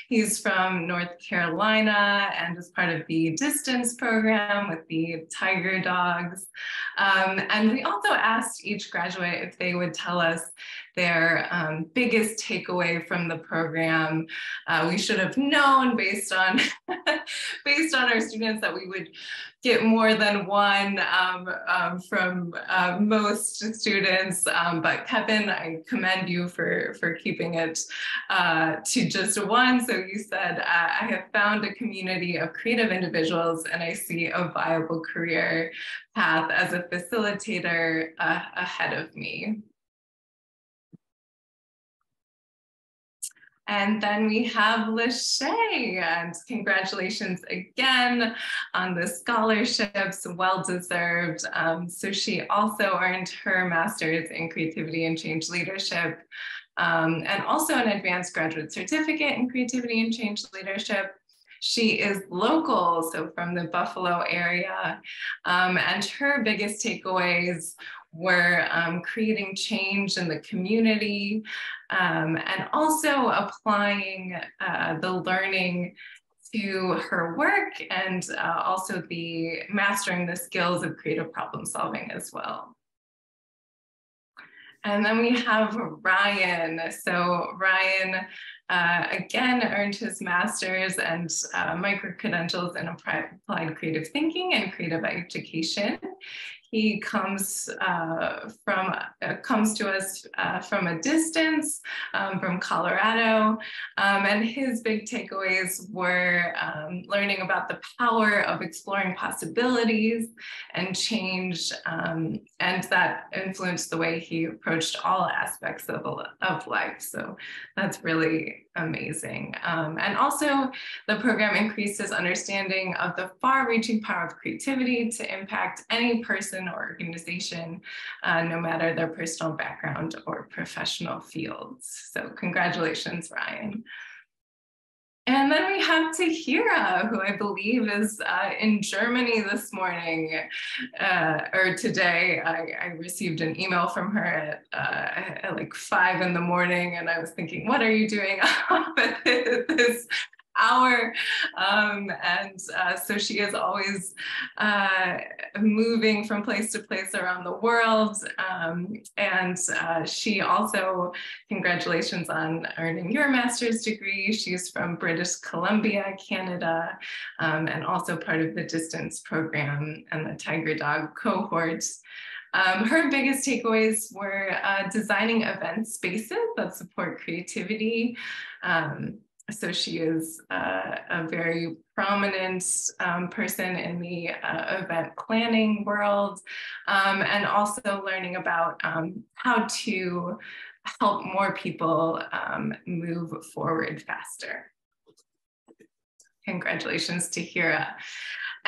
S8: He's from North Carolina and is part of the distance program with the Tiger Dogs. Um, and we also asked each graduate if they would tell us their um, biggest takeaway from the program. Uh, we should have known based on based on our students that we would get more than one um, um, from uh, most students. Um, but Kevin, I commend you for, for keeping it uh, to just one. So you said, uh, I have found a community of creative individuals and I see a viable career path as a facilitator uh, ahead of me. And then we have Lachey, and congratulations again on the scholarships, well deserved. Um, so she also earned her master's in creativity and change leadership, um, and also an advanced graduate certificate in creativity and change leadership. She is local, so from the Buffalo area, um, and her biggest takeaways were um, creating change in the community um, and also applying uh, the learning to her work and uh, also the mastering the skills of creative problem solving as well. And then we have Ryan. So Ryan, uh, again, earned his master's and uh, micro credentials in applied creative thinking and creative education. He comes uh, from uh, comes to us uh, from a distance, um, from Colorado, um, and his big takeaways were um, learning about the power of exploring possibilities and change, um, and that influenced the way he approached all aspects of of life. So that's really amazing. Um, and also, the program increases understanding of the far-reaching power of creativity to impact any person person or organization, uh, no matter their personal background or professional fields. So congratulations, Ryan. And then we have Tahira, who I believe is uh, in Germany this morning uh, or today. I, I, received an email from her at, uh, at, like five in the morning, and I was thinking, what are you doing up at this hour. Um, and uh, so she is always uh, moving from place to place around the world. Um, and uh, she also, congratulations on earning your master's degree. She's from British Columbia, Canada, um, and also part of the distance program and the Tiger Dog cohort. Um, her biggest takeaways were uh, designing event spaces that support creativity, um, so she is uh, a very prominent um, person in the uh, event planning world um, and also learning about um, how to help more people um, move forward faster. Congratulations to Hira.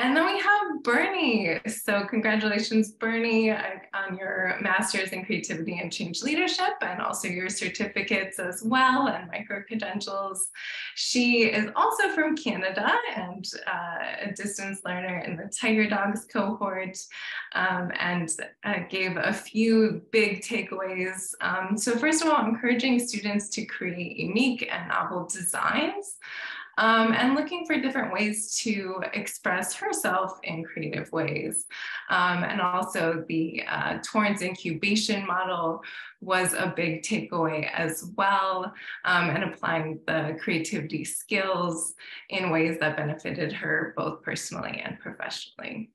S8: And then we have Bernie. So congratulations, Bernie, on your master's in creativity and change leadership and also your certificates as well and micro credentials. She is also from Canada and uh, a distance learner in the Tiger Dogs cohort um, and uh, gave a few big takeaways. Um, so first of all, encouraging students to create unique and novel designs um, and looking for different ways to express herself in creative ways. Um, and also the uh, Torrance incubation model was a big takeaway as well, um, and applying the creativity skills in ways that benefited her both personally and professionally.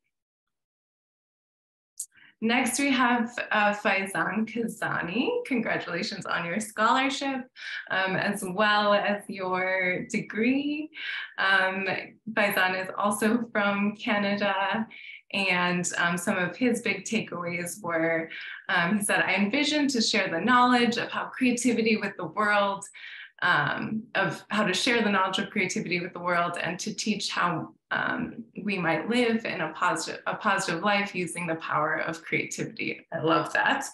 S8: Next, we have uh, Faizan Kazani. Congratulations on your scholarship, um, as well as your degree. Um, Faizan is also from Canada, and um, some of his big takeaways were, um, he said, I envision to share the knowledge of how creativity with the world um, of how to share the knowledge of creativity with the world and to teach how um, we might live in a positive, a positive life using the power of creativity. I love that.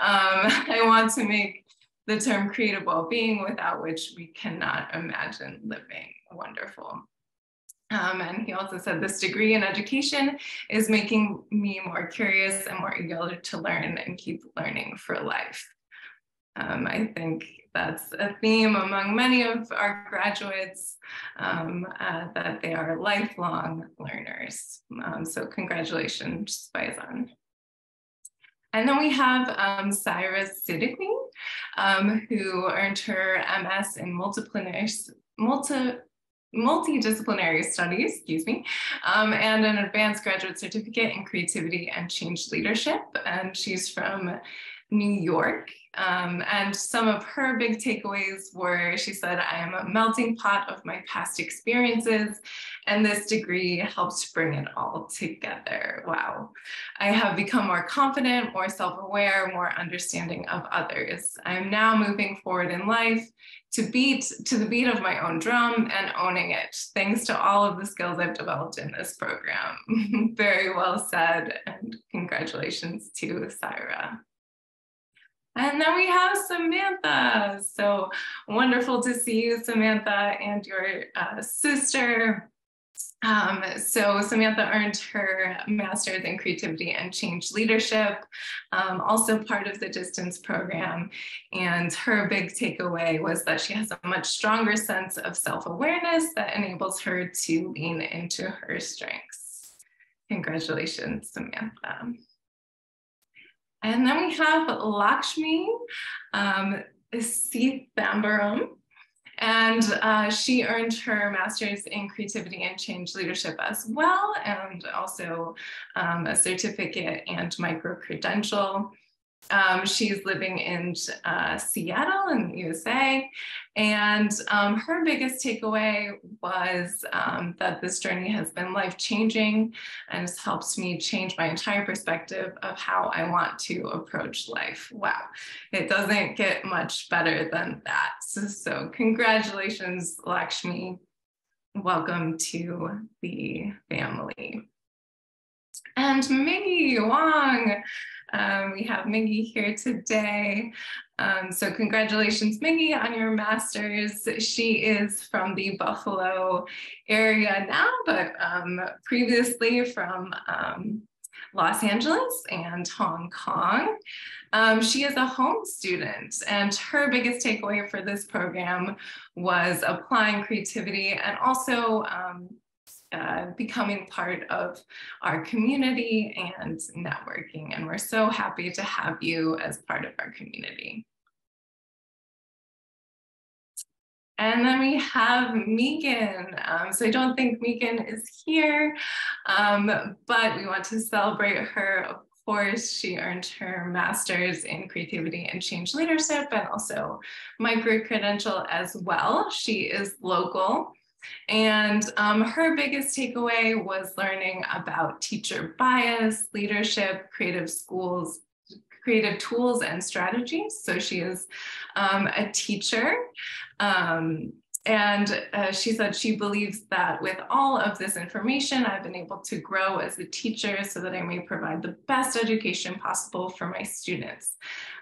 S8: Um, I want to make the term creative well-being without which we cannot imagine living wonderful. Um, and he also said this degree in education is making me more curious and more eager to learn and keep learning for life. Um, I think that's a theme among many of our graduates um, uh, that they are lifelong learners. Um, so congratulations, Faizan. And then we have um, Saira Siddiqui, um, who earned her MS in multi, multidisciplinary studies, excuse me, um, and an advanced graduate certificate in creativity and change leadership. And she's from New York. Um, and some of her big takeaways were she said, I am a melting pot of my past experiences, and this degree helps bring it all together. Wow. I have become more confident, more self aware, more understanding of others. I am now moving forward in life to beat to the beat of my own drum and owning it thanks to all of the skills i've developed in this program very well said and congratulations to Saira. And then we have Samantha. So wonderful to see you, Samantha, and your uh, sister. Um, so Samantha earned her master's in creativity and change leadership, um, also part of the distance program. And her big takeaway was that she has a much stronger sense of self-awareness that enables her to lean into her strengths. Congratulations, Samantha. And then we have Lakshmi um, Sithambaram. And uh, she earned her master's in creativity and change leadership as well, and also um, a certificate and micro credential. Um, she's living in uh, Seattle in the USA. And um, her biggest takeaway was um, that this journey has been life changing and has helped me change my entire perspective of how I want to approach life. Wow, it doesn't get much better than that. So, so congratulations, Lakshmi. Welcome to the family. And Miggy Wong. Um, we have Mingy here today. Um, so congratulations, Mingy, on your master's. She is from the Buffalo area now, but um, previously from um, Los Angeles and Hong Kong. Um, she is a home student, and her biggest takeaway for this program was applying creativity and also um, uh, becoming part of our community and networking. And we're so happy to have you as part of our community. And then we have Megan. Um, so I don't think Megan is here, um, but we want to celebrate her. Of course, she earned her master's in creativity and change leadership and also micro credential as well. She is local and um, her biggest takeaway was learning about teacher bias, leadership, creative schools, creative tools and strategies. So she is um, a teacher. Um, and uh, she said she believes that with all of this information, I've been able to grow as a teacher so that I may provide the best education possible for my students.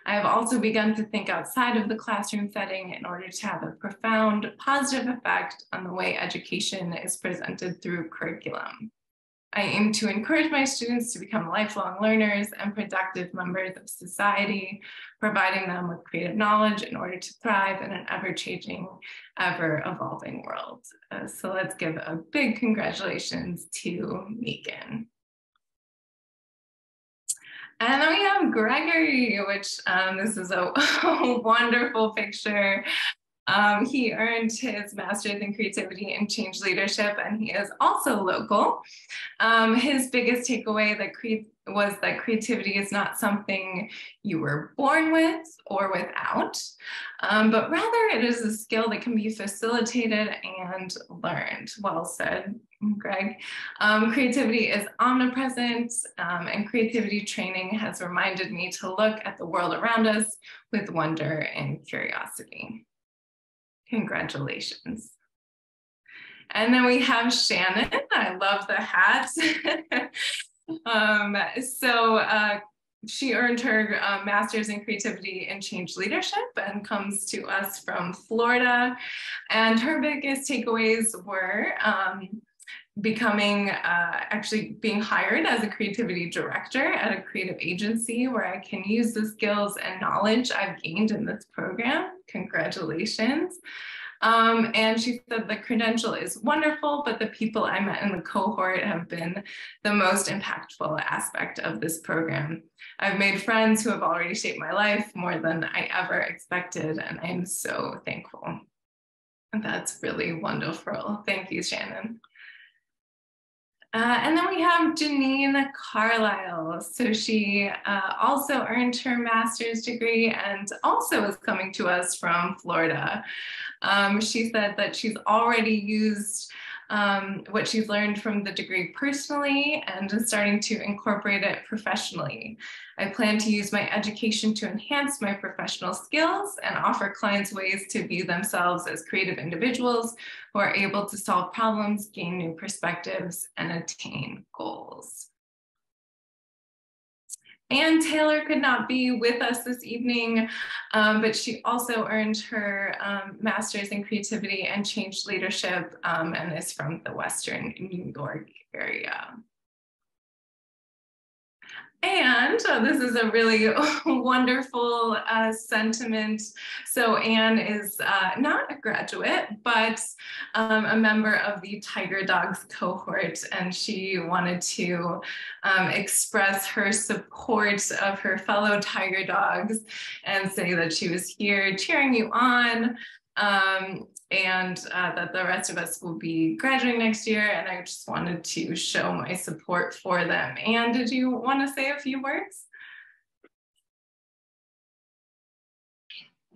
S8: I have also begun to think outside of the classroom setting in order to have a profound positive effect on the way education is presented through curriculum. I aim to encourage my students to become lifelong learners and productive members of society, providing them with creative knowledge in order to thrive in an ever-changing, ever-evolving world. Uh, so let's give a big congratulations to Megan. And then we have Gregory, which um, this is a, a wonderful picture um, he earned his master's in creativity and change leadership, and he is also local. Um, his biggest takeaway that cre- was that creativity is not something you were born with or without, um, but rather it is a skill that can be facilitated and learned. Well said, Greg. Um, creativity is omnipresent, um, and creativity training has reminded me to look at the world around us with wonder and curiosity. Congratulations. And then we have Shannon. I love the hat. um, so uh, she earned her uh, master's in creativity and change leadership and comes to us from Florida. And her biggest takeaways were um, becoming uh, actually being hired as a creativity director at a creative agency where I can use the skills and knowledge I've gained in this program Congratulations. Um, and she said the credential is wonderful, but the people I met in the cohort have been the most impactful aspect of this program. I've made friends who have already shaped my life more than I ever expected, and I'm so thankful. That's really wonderful. Thank you, Shannon. Uh, and then we have Janine Carlisle. So she uh, also earned her master's degree and also is coming to us from Florida. Um, she said that she's already used um, what she's learned from the degree personally and starting to incorporate it professionally. I plan to use my education to enhance my professional skills and offer clients ways to view themselves as creative individuals who are able to solve problems, gain new perspectives, and attain goals. Anne Taylor could not be with us this evening, um, but she also earned her um, master's in creativity and change leadership um, and is from the Western New York area. And uh, this is a really wonderful uh, sentiment. So Anne is uh, not a graduate, but um, a member of the Tiger Dogs cohort, and she wanted to um, express her support of her fellow Tiger Dogs and say that she was here cheering you on um, and uh, that the rest of us will be graduating next year. And I just wanted to show my support for them. And did you want to say a few words?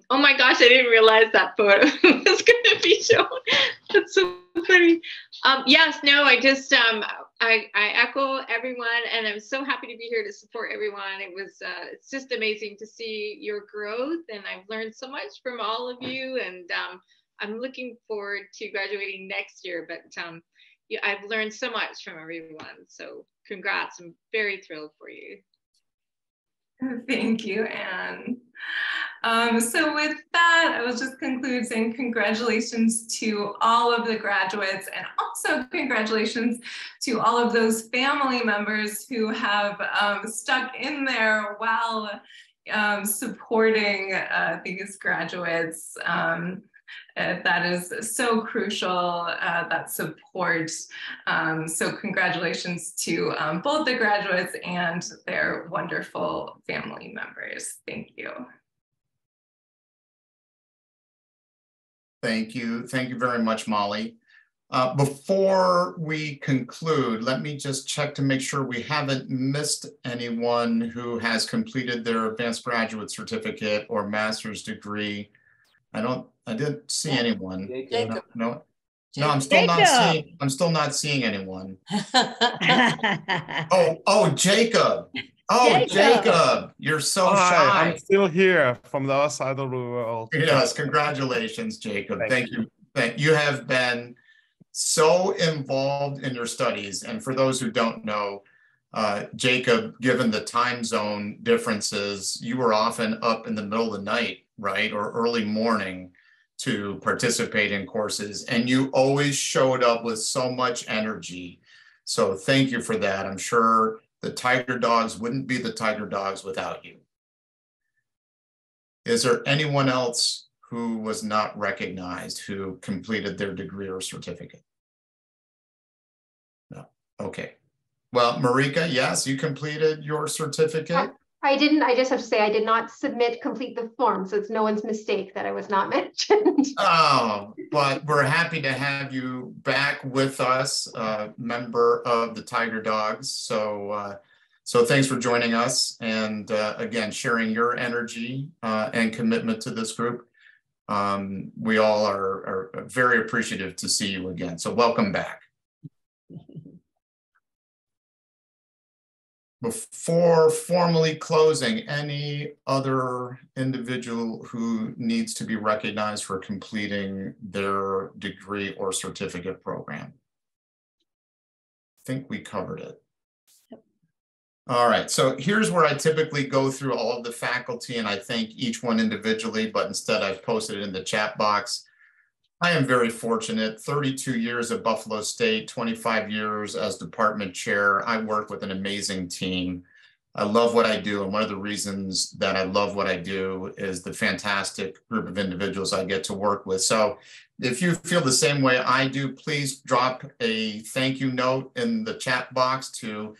S4: Oh my gosh, I didn't realize that photo was going to be shown. That's so funny. Um, yes, no, I just um, I, I echo everyone, and I'm so happy to be here to support everyone. It was uh, it's just amazing to see your growth, and I've learned so much from all of you, and um, I'm looking forward to graduating next year. But um, I've learned so much from everyone. So congrats! I'm very thrilled for you.
S8: Thank you, Anne. Um, so with that, I will just conclude saying congratulations to all of the graduates and also congratulations to all of those family members who have um, stuck in there while um, supporting uh, these graduates. Um, uh, that is so crucial, uh, that support. Um, so congratulations to um, both the graduates and their wonderful family members. Thank you.
S1: Thank you. Thank you very much, Molly. Uh, before we conclude, let me just check to make sure we haven't missed anyone who has completed their advanced graduate certificate or master's degree. I don't, I didn't see anyone.
S5: Jacob.
S1: No, no, I'm still not seeing, I'm still not seeing anyone. Oh, oh, Jacob. Oh,
S3: Jacob.
S1: Jacob, you're so
S9: Hi,
S1: shy.
S9: I'm still here from the other side of the world.
S1: Yes, congratulations, Jacob.
S9: Thank
S1: Thank you. Thank you have been so involved in your studies. And for those who don't know, uh, Jacob, given the time zone differences, you were often up in the middle of the night, right, or early morning to participate in courses. And you always showed up with so much energy. So thank you for that. I'm sure the Tiger Dogs wouldn't be the Tiger Dogs without you. Is there anyone else who was not recognized who completed their degree or certificate? No. Okay. Well, Marika, yes, you completed your certificate.
S10: I didn't, I just have to say, I did not submit, complete the form, so it's no one's mistake that I was not mentioned.
S1: Oh, but we're happy to have you back with us, uh, member of the Tiger Dogs. So, uh, so thanks for joining us and uh, again, sharing your energy uh, and commitment to this group. Um, we all are, are very appreciative to see you again. So welcome back. Before formally closing, any other individual who needs to be recognized for completing their degree or certificate program? I think we covered it. All right, so here's where I typically go through all of the faculty and I thank each one individually, but instead I've posted it in the chat box. I am very fortunate, 32 years at Buffalo State, 25 years as department chair. I work with an amazing team. I love what I do. And one of the reasons that I love what I do is the fantastic group of individuals I get to work with. So if you feel the same way I do, please drop a thank you note in the chat box to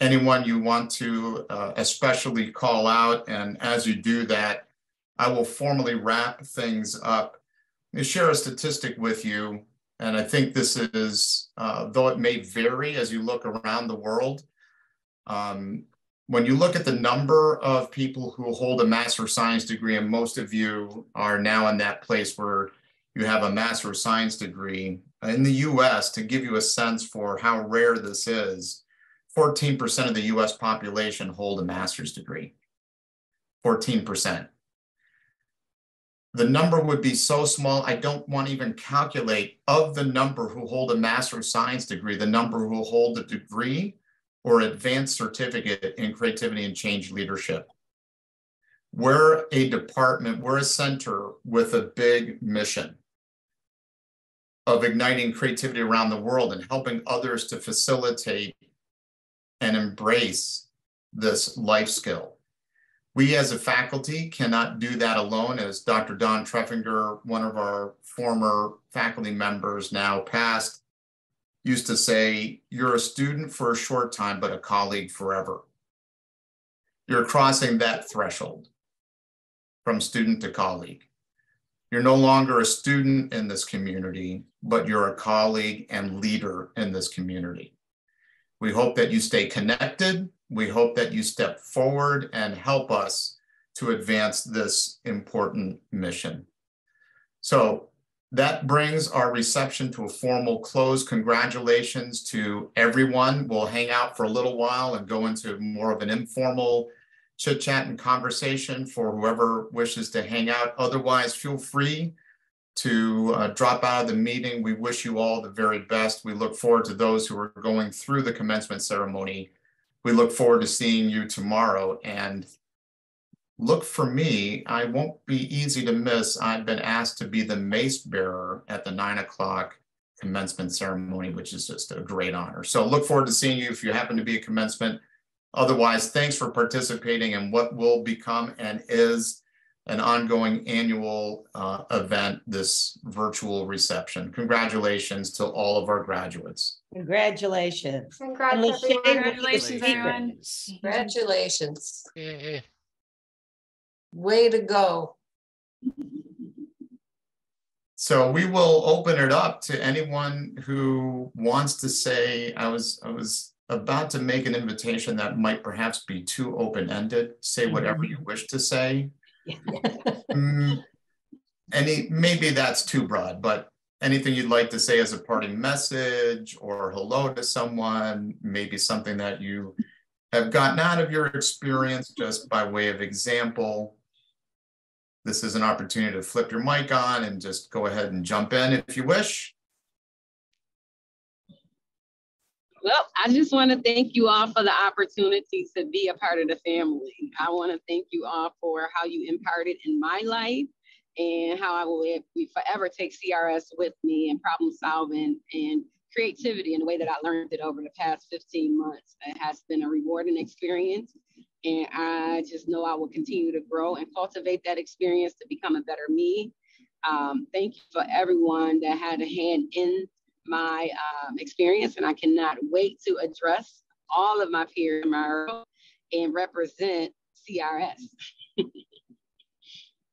S1: anyone you want to uh, especially call out. And as you do that, I will formally wrap things up me share a statistic with you. And I think this is, uh, though it may vary as you look around the world, um, when you look at the number of people who hold a Master of Science degree, and most of you are now in that place where you have a Master of Science degree, in the US, to give you a sense for how rare this is, 14% of the US population hold a master's degree. 14% the number would be so small, I don't want to even calculate of the number who hold a Master of Science degree, the number who hold a degree or advanced certificate in creativity and change leadership. We're a department, we're a center with a big mission of igniting creativity around the world and helping others to facilitate and embrace this life skill. We as a faculty cannot do that alone as Dr. Don Treffinger, one of our former faculty members now past, used to say, you're a student for a short time, but a colleague forever. You're crossing that threshold from student to colleague. You're no longer a student in this community, but you're a colleague and leader in this community. We hope that you stay connected we hope that you step forward and help us to advance this important mission. So that brings our reception to a formal close. Congratulations to everyone. We'll hang out for a little while and go into more of an informal chit chat and conversation for whoever wishes to hang out. Otherwise, feel free to uh, drop out of the meeting. We wish you all the very best. We look forward to those who are going through the commencement ceremony we look forward to seeing you tomorrow and look for me. I won't be easy to miss. I've been asked to be the mace bearer at the nine o'clock commencement ceremony, which is just a great honor. So look forward to seeing you if you happen to be a commencement. Otherwise, thanks for participating in what will become and is an ongoing annual uh, event, this virtual reception. Congratulations to all of our graduates.
S3: Congratulations.
S10: Congrats,
S5: Congratulations, everyone. Congratulations. Way to go.
S1: So we will open it up to anyone who wants to say, I was, I was about to make an invitation that might perhaps be too open-ended. Say whatever you wish to say. Mm, any, maybe that's too broad, but anything you'd like to say as a parting message or hello to someone, maybe something that you have gotten out of your experience just by way of example. This is an opportunity to flip your mic on and just go ahead and jump in if you wish.
S11: Well, I just want to thank you all for the opportunity to be a part of the family. I want to thank you all for how you imparted in my life and how I will forever take CRS with me and problem solving and creativity in the way that I learned it over the past 15 months. It has been a rewarding experience. And I just know I will continue to grow and cultivate that experience to become a better me. Um, thank you for everyone that had a hand in my um, experience. And I cannot wait to address all of my peers tomorrow and represent CRS.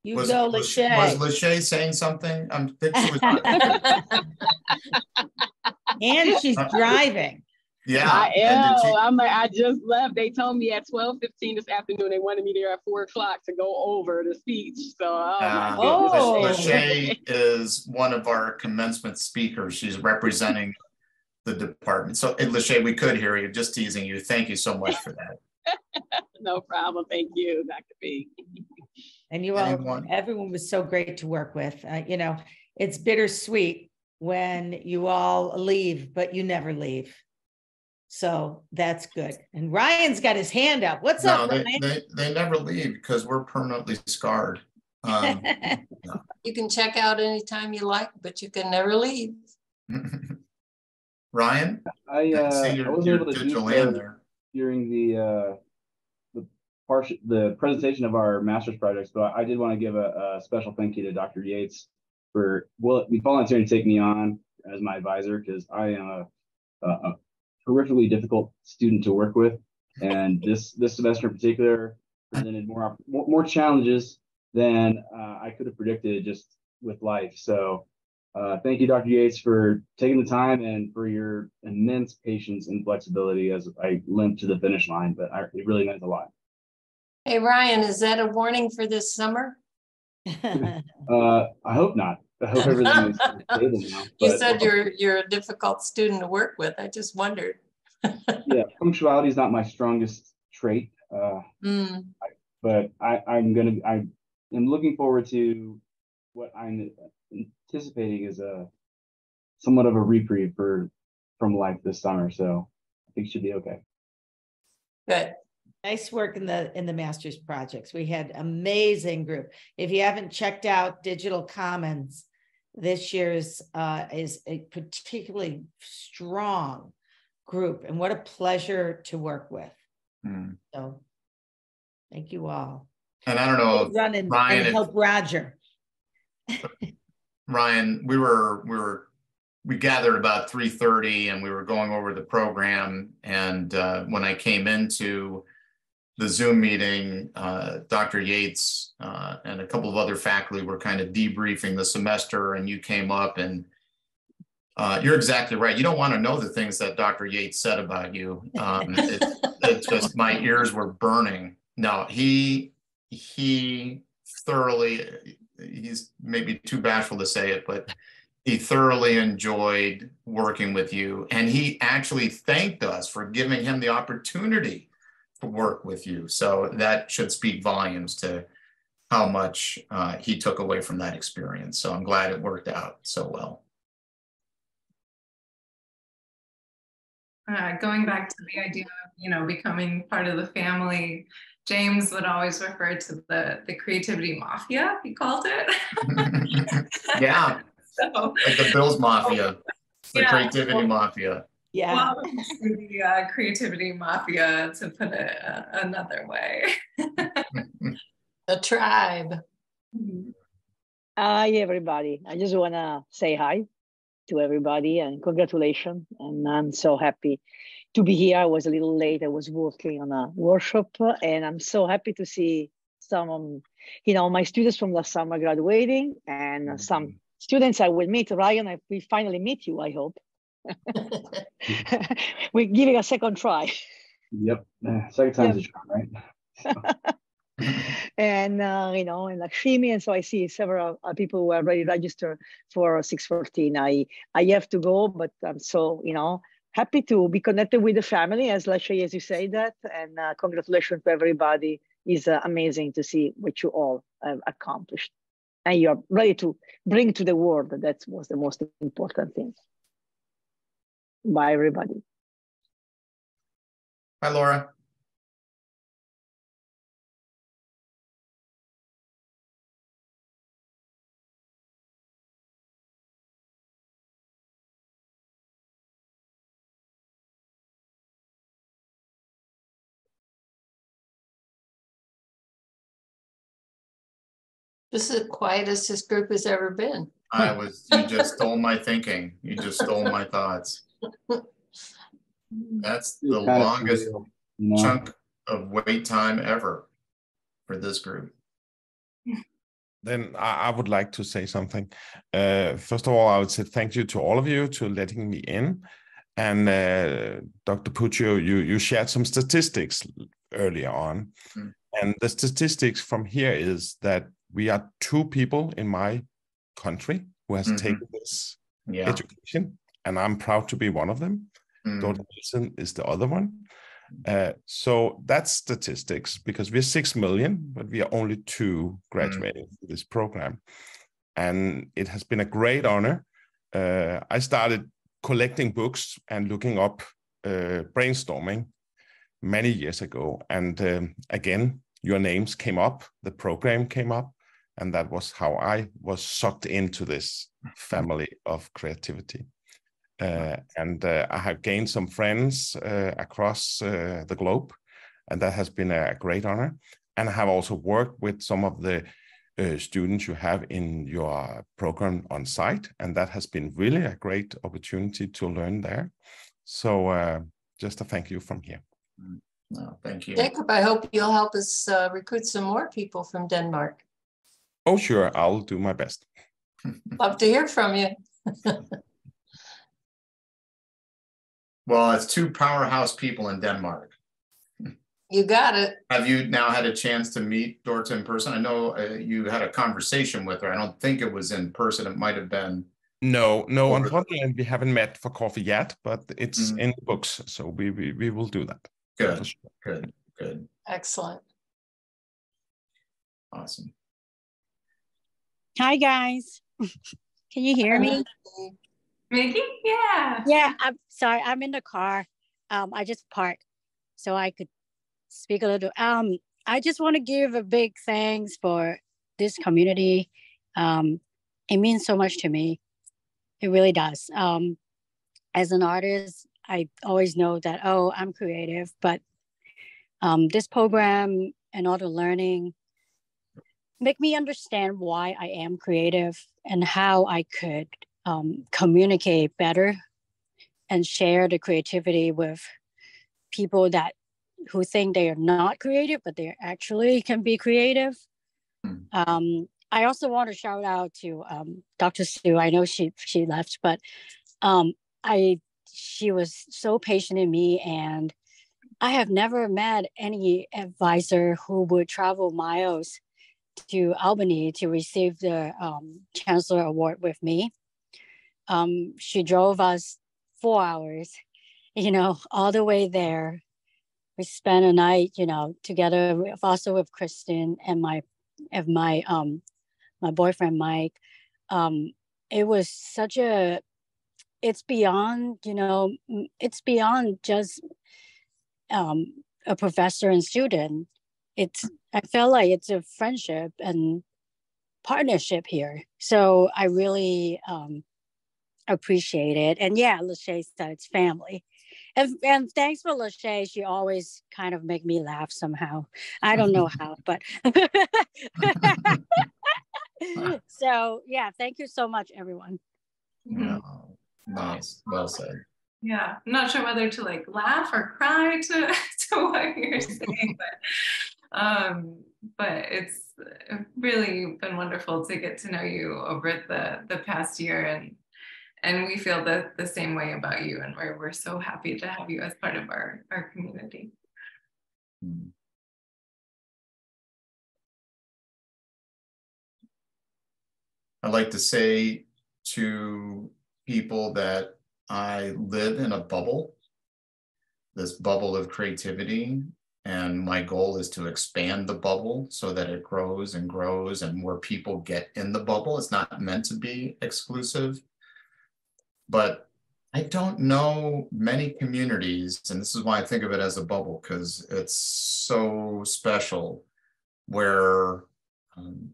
S3: You
S1: Was,
S3: go,
S1: was,
S3: Lachey.
S1: was Lachey saying something? I'm think she
S3: and she's driving.
S1: Yeah.
S11: I
S1: and did
S11: am.
S1: she-
S11: I'm like, I just left. They told me at 12:15 this afternoon they wanted me there at four o'clock to go over the speech. So oh my
S1: Uh,
S3: Oh.
S11: goodness.
S1: Lachey is one of our commencement speakers. She's representing the department. So, and Lachey, we could hear you, just teasing you. Thank you so much for that.
S11: no problem. Thank you, Dr. B.
S3: And you all,
S1: Anyone?
S3: everyone was so great to work with. Uh, you know, it's bittersweet when you all leave, but you never leave. So that's good. And Ryan's got his hand up. What's
S1: No,
S3: up,
S1: they,
S3: Ryan?
S1: they, they never leave because we're permanently scarred. Um,
S5: You can check out anytime you like, but you can never leave.
S1: Ryan,
S12: I,
S1: I
S12: uh,
S1: see
S12: I
S1: your,
S12: wasn't
S1: your
S12: able to do
S1: digital
S12: so
S1: hand there.
S12: during the, uh, the partial, the presentation of our master's projects, but I did want to give a, a special thank you to Dr. Yates for, well, volunteering to take me on as my advisor, because I am a, a a horrifically difficult student to work with. And this, this semester in particular presented more, more, more challenges than, uh, I could have predicted just with life. So, uh, thank you, Dr. Yates, for taking the time and for your immense patience and flexibility as I limped to the finish line. But I, it really meant a lot.
S5: Hey, Ryan, is that a warning for this summer?
S12: Uh, I hope not. I hope everything is stable now.
S5: You said you're, you're a difficult student to work with. I just wondered.
S12: yeah, punctuality is not my strongest trait, uh,
S5: Hmm,
S12: but I, I'm gonna. I am looking forward to what I'm anticipating is a somewhat of a reprieve for from life this summer. So I think it should be okay.
S5: good.
S3: Nice work in the in the master's projects. We had amazing group. If you haven't checked out Digital Commons, this year's uh, is a particularly strong group, and what a pleasure to work with.
S1: Hmm.
S3: So, thank you all.
S1: And I don't know, if
S3: Run and,
S1: Ryan,
S3: and
S1: if-
S3: Roger.
S1: Ryan, we were, we were, we gathered about three thirty and we were going over the program. And uh, when I came into the Zoom meeting, uh, Dr. Yates uh, and a couple of other faculty were kind of debriefing the semester and you came up and uh, you're exactly right. You don't want to know the things that Dr. Yates said about you. Um, it, it just, my ears were burning. No, he, he thoroughly, he's maybe too bashful to say it, but he thoroughly enjoyed working with you. And he actually thanked us for giving him the opportunity work with you. So that should speak volumes to how much uh, he took away from that experience. So I'm glad it worked out so well.
S8: uh, going back to the idea of you know becoming part of the family james would always refer to the the creativity mafia he called it
S1: Yeah,
S8: so
S1: like the Bills Mafia, the
S8: Yeah.
S1: creativity mafia.
S3: Yeah.
S8: welcome to the uh, creativity mafia to put it uh, another way
S5: The tribe.
S13: Hi, everybody. I just want to say hi to everybody and congratulations. And I'm so happy to be here. I was a little late. I was working on a workshop, and I'm so happy to see some, um, you know, my students from last summer graduating and some students I will meet. Ryan, I, we finally meet you, I hope. We're giving a second try.
S12: Yep. Second time's a charm, right?
S13: and uh, you know, and Lakshmi, and so I see several uh, people who are already registered for 614. I I have to go, but I'm so you know happy to be connected with the family, as Lakshmi, as you say that, and uh, congratulations to everybody. It's uh, amazing to see what you all have accomplished, and you're ready to bring to the world. That was the most important thing. Bye, everybody.
S1: Bye, Laura.
S5: This is the quietest this group has ever been.
S1: I was, you just stole my thinking. You just stole my thoughts. That's the
S12: It's
S1: longest
S12: surreal, you know?
S1: chunk of wait time ever for this group.
S9: Then I, I would like to say something. Uh, first of all, I would say thank you to all of you to letting me in. And uh, Dr. Puccio, you you shared some statistics earlier on,
S1: Mm.
S9: and the statistics from here is that we are two people in my country who has
S1: Mhm.
S9: taken this
S1: Yeah.
S9: education, and I'm proud to be one of them.
S1: Mm.
S9: Dr. Nielsen is the other one. Uh, so that's statistics because we're six million, but we are only two graduating from this program. And it has been a great honor. Uh, I started collecting books and looking up uh, brainstorming many years ago. And um, again, your names came up, the program came up, and that was how I was sucked into this family of creativity. Uh, and uh, I have gained some friends uh, across uh, the globe, and that has been a great honor. And I have also worked with some of the uh, students you have in your program on site, and that has been really a great opportunity to learn there. So, uh, just a thank you from here.
S1: No, thank you.
S5: Jacob, I hope you'll help us uh, recruit some more people from Denmark.
S9: Oh, sure, I'll do my best.
S5: Love to hear from you.
S1: Well, it's two powerhouse people in Denmark.
S5: You got it.
S1: Have you now had a chance to meet Dorte in person? I know uh, you had a conversation with her. I don't think it was in person. It might have been.
S9: No, no,
S1: Over-
S9: unfortunately, we haven't met for coffee yet, but it's
S1: Mm.
S9: in the books, so we we, we will do that.
S1: Good,
S9: sure.
S1: good, good,
S5: Excellent.
S1: awesome.
S14: Hi, guys. Can you hear me?
S8: Mickey? Yeah.
S14: Yeah, I'm sorry. I'm in the car. Um, I just parked so I could speak a little. Um, I just want to give a big thanks for this community. Um, it means so much to me. It really does. Um, as an artist, I always know that, oh, I'm creative, but um, this program and all the learning make me understand why I am creative and how I could um, communicate better and share the creativity with people that who think they are not creative, but they actually can be creative. Um, I also want to shout out to um, Dr. Sue. I know she she left, but um, I she was so patient in me, and I have never met any advisor who would travel miles to Albany to receive the um, Chancellor Award with me. Um, she drove us four hours, you know, all the way there. We spent a night, you know, together also with Kristen and my and my um my boyfriend Mike. Um, it was such a it's beyond, you know, it's beyond just um a professor and student. It's I felt like it's a friendship and partnership here. So I really um appreciate it. And yeah, Lachey said it's family. And, and thanks for Lachey. She always kind of make me laugh somehow. I don't know how, but so yeah, thank you so much, everyone.
S1: No, nice, well said.
S8: Yeah, I'm not sure whether to like laugh or cry to to what you're saying, but um, but it's really been wonderful to get to know you over the the past year, and and we feel the the same way about you, and we're we're so happy to have you as part of our our community. Hmm.
S1: I like to say to people that I live in a bubble, this bubble of creativity. And my goal is to expand the bubble so that it grows and grows and more people get in the bubble. It's not meant to be exclusive. But I don't know many communities, and this is why I think of it as a bubble, because it's so special where um,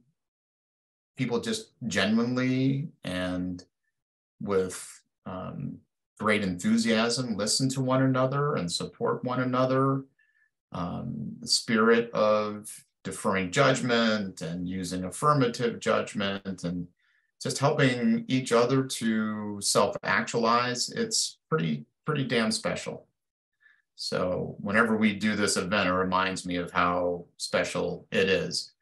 S1: people just genuinely and with um, great enthusiasm listen to one another and support one another. Um, the spirit of deferring judgment and using affirmative judgment and just helping each other to self-actualize. It's pretty, pretty damn special. So whenever we do this event, it reminds me of how special it is.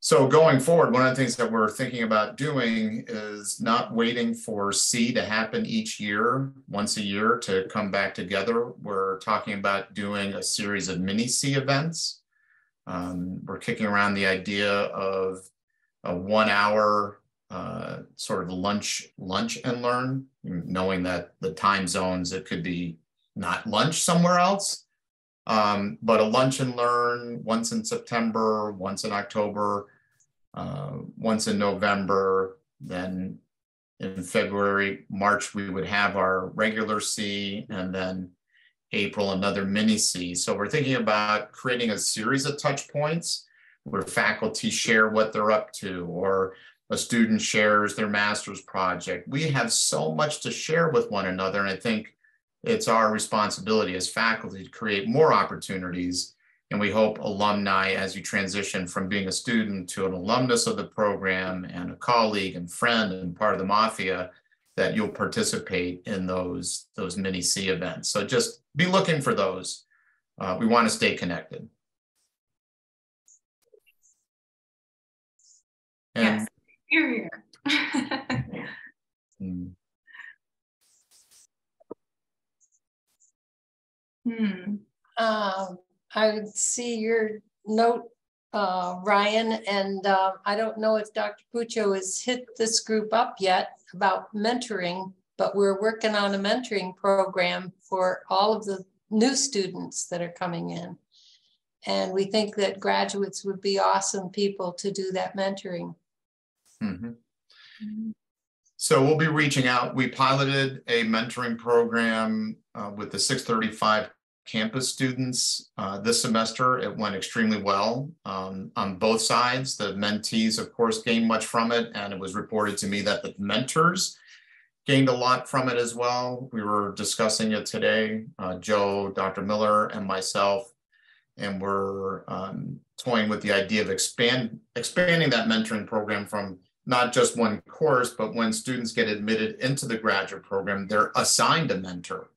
S1: So going forward, one of the things that we're thinking about doing is not waiting for C to happen each year, once a year to come back together. We're talking about doing a series of mini C events. Um, we're kicking around the idea of a one hour uh, sort of lunch, lunch and learn, knowing that the time zones, it could be not lunch somewhere else, um, but a lunch and learn once in September, once in October, uh, once in November, then in February, March, we would have our regular C, and then April, another mini C. So we're thinking about creating a series of touch points where faculty share what they're up to, or a student shares their master's project. We have so much to share with one another, and I think it's our responsibility as faculty to create more opportunities and we hope alumni, as you transition from being a student to an alumnus of the program and a colleague and friend and part of the mafia, that you'll participate in those, those mini C events. So just be looking for those. Uh, we want to stay connected.
S8: And, yes, here, here.
S1: hmm.
S5: hmm. Um, I see your note, uh, Ryan, and uh, I don't know if Dr. Puccio has hit this group up yet about mentoring, but we're working on a mentoring program for all of the new students that are coming in. And we think that graduates would be awesome people to do that mentoring.
S1: Mm-hmm. Mm-hmm. So we'll be reaching out. We piloted a mentoring program uh, with the 635 campus students uh, this semester. It went extremely well um, on both sides. The mentees, of course, gained much from it, and it was reported to me that the mentors gained a lot from it as well. We were discussing it today, uh, Joe, Dr. Miller, and myself, and we're um, toying with the idea of expand expanding that mentoring program from not just one course, but when students get admitted into the graduate program, they're assigned a mentor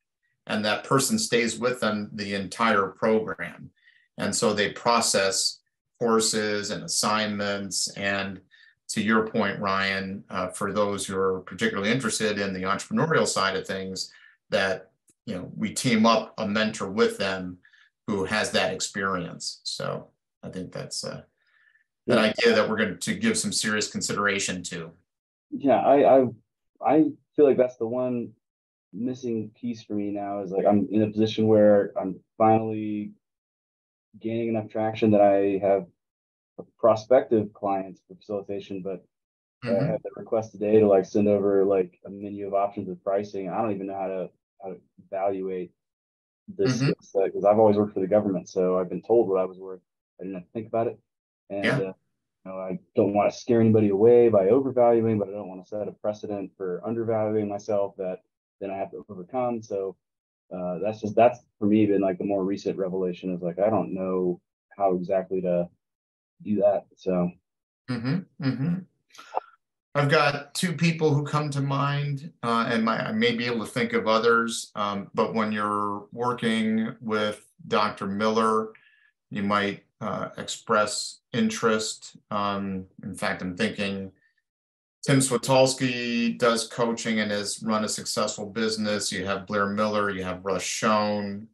S1: and that person stays with them the entire program. And so they process courses and assignments. And to your point, Ryan, uh, for those who are particularly interested in the entrepreneurial side of things, that you know we team up a mentor with them who has that experience. So I think that's uh, an idea that we're going to give some serious consideration to.
S12: Yeah, I, I I feel like that's the one missing piece for me now is like I'm in a position where I'm finally gaining enough traction that I have prospective clients for facilitation, but mm-hmm. I have the request today to like send over like a menu of options with pricing. I don't even know how to how to evaluate this because mm-hmm. I've always worked for the government, so I've been told what I was worth. I didn't have to think about it, and yeah. uh, you know, I don't want to scare anybody away by overvaluing, but I don't want to set a precedent for undervaluing myself that then I have to overcome. So uh, that's just that's for me been like the more recent revelation is like I don't know how exactly to do that. So.
S1: Mm-hmm, mm-hmm. I've got two people who come to mind, uh, and my, I may be able to think of others. Um, but when you're working with Dr. Miller, you might uh, express interest. Um, in fact, I'm thinking Tim Switalski does coaching and has run a successful business. You have Blair Miller, you have Russ Schoen.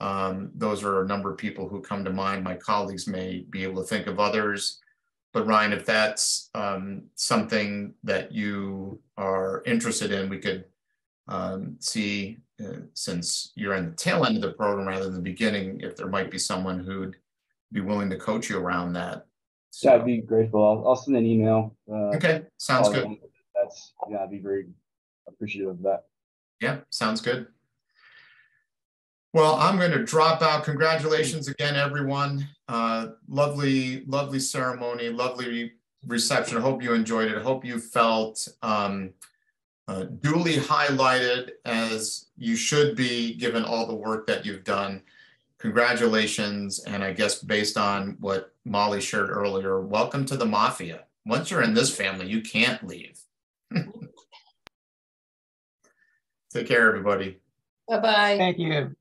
S1: Um, those are a number of people who come to mind. My colleagues may be able to think of others. But Ryan, if that's um, something that you are interested in, we could um, see, uh, since you're in the tail end of the program rather than the beginning, if there might be someone who'd be willing to coach you around that.
S12: So, yeah, I'd be grateful. I'll, I'll send an email.
S1: Uh, okay, sounds good.
S12: That's yeah, I'd be very appreciative of that.
S1: Yeah, sounds good. Well, I'm going to drop out. Congratulations again, everyone. Uh, lovely, lovely ceremony, lovely reception. I hope you enjoyed it. I hope you felt um, uh, duly highlighted as you should be given all the work that you've done. Congratulations. And I guess based on what Molly shared earlier, welcome to the mafia. Once you're in this family, you can't leave. Take care, everybody.
S5: Bye-bye.
S7: Thank you.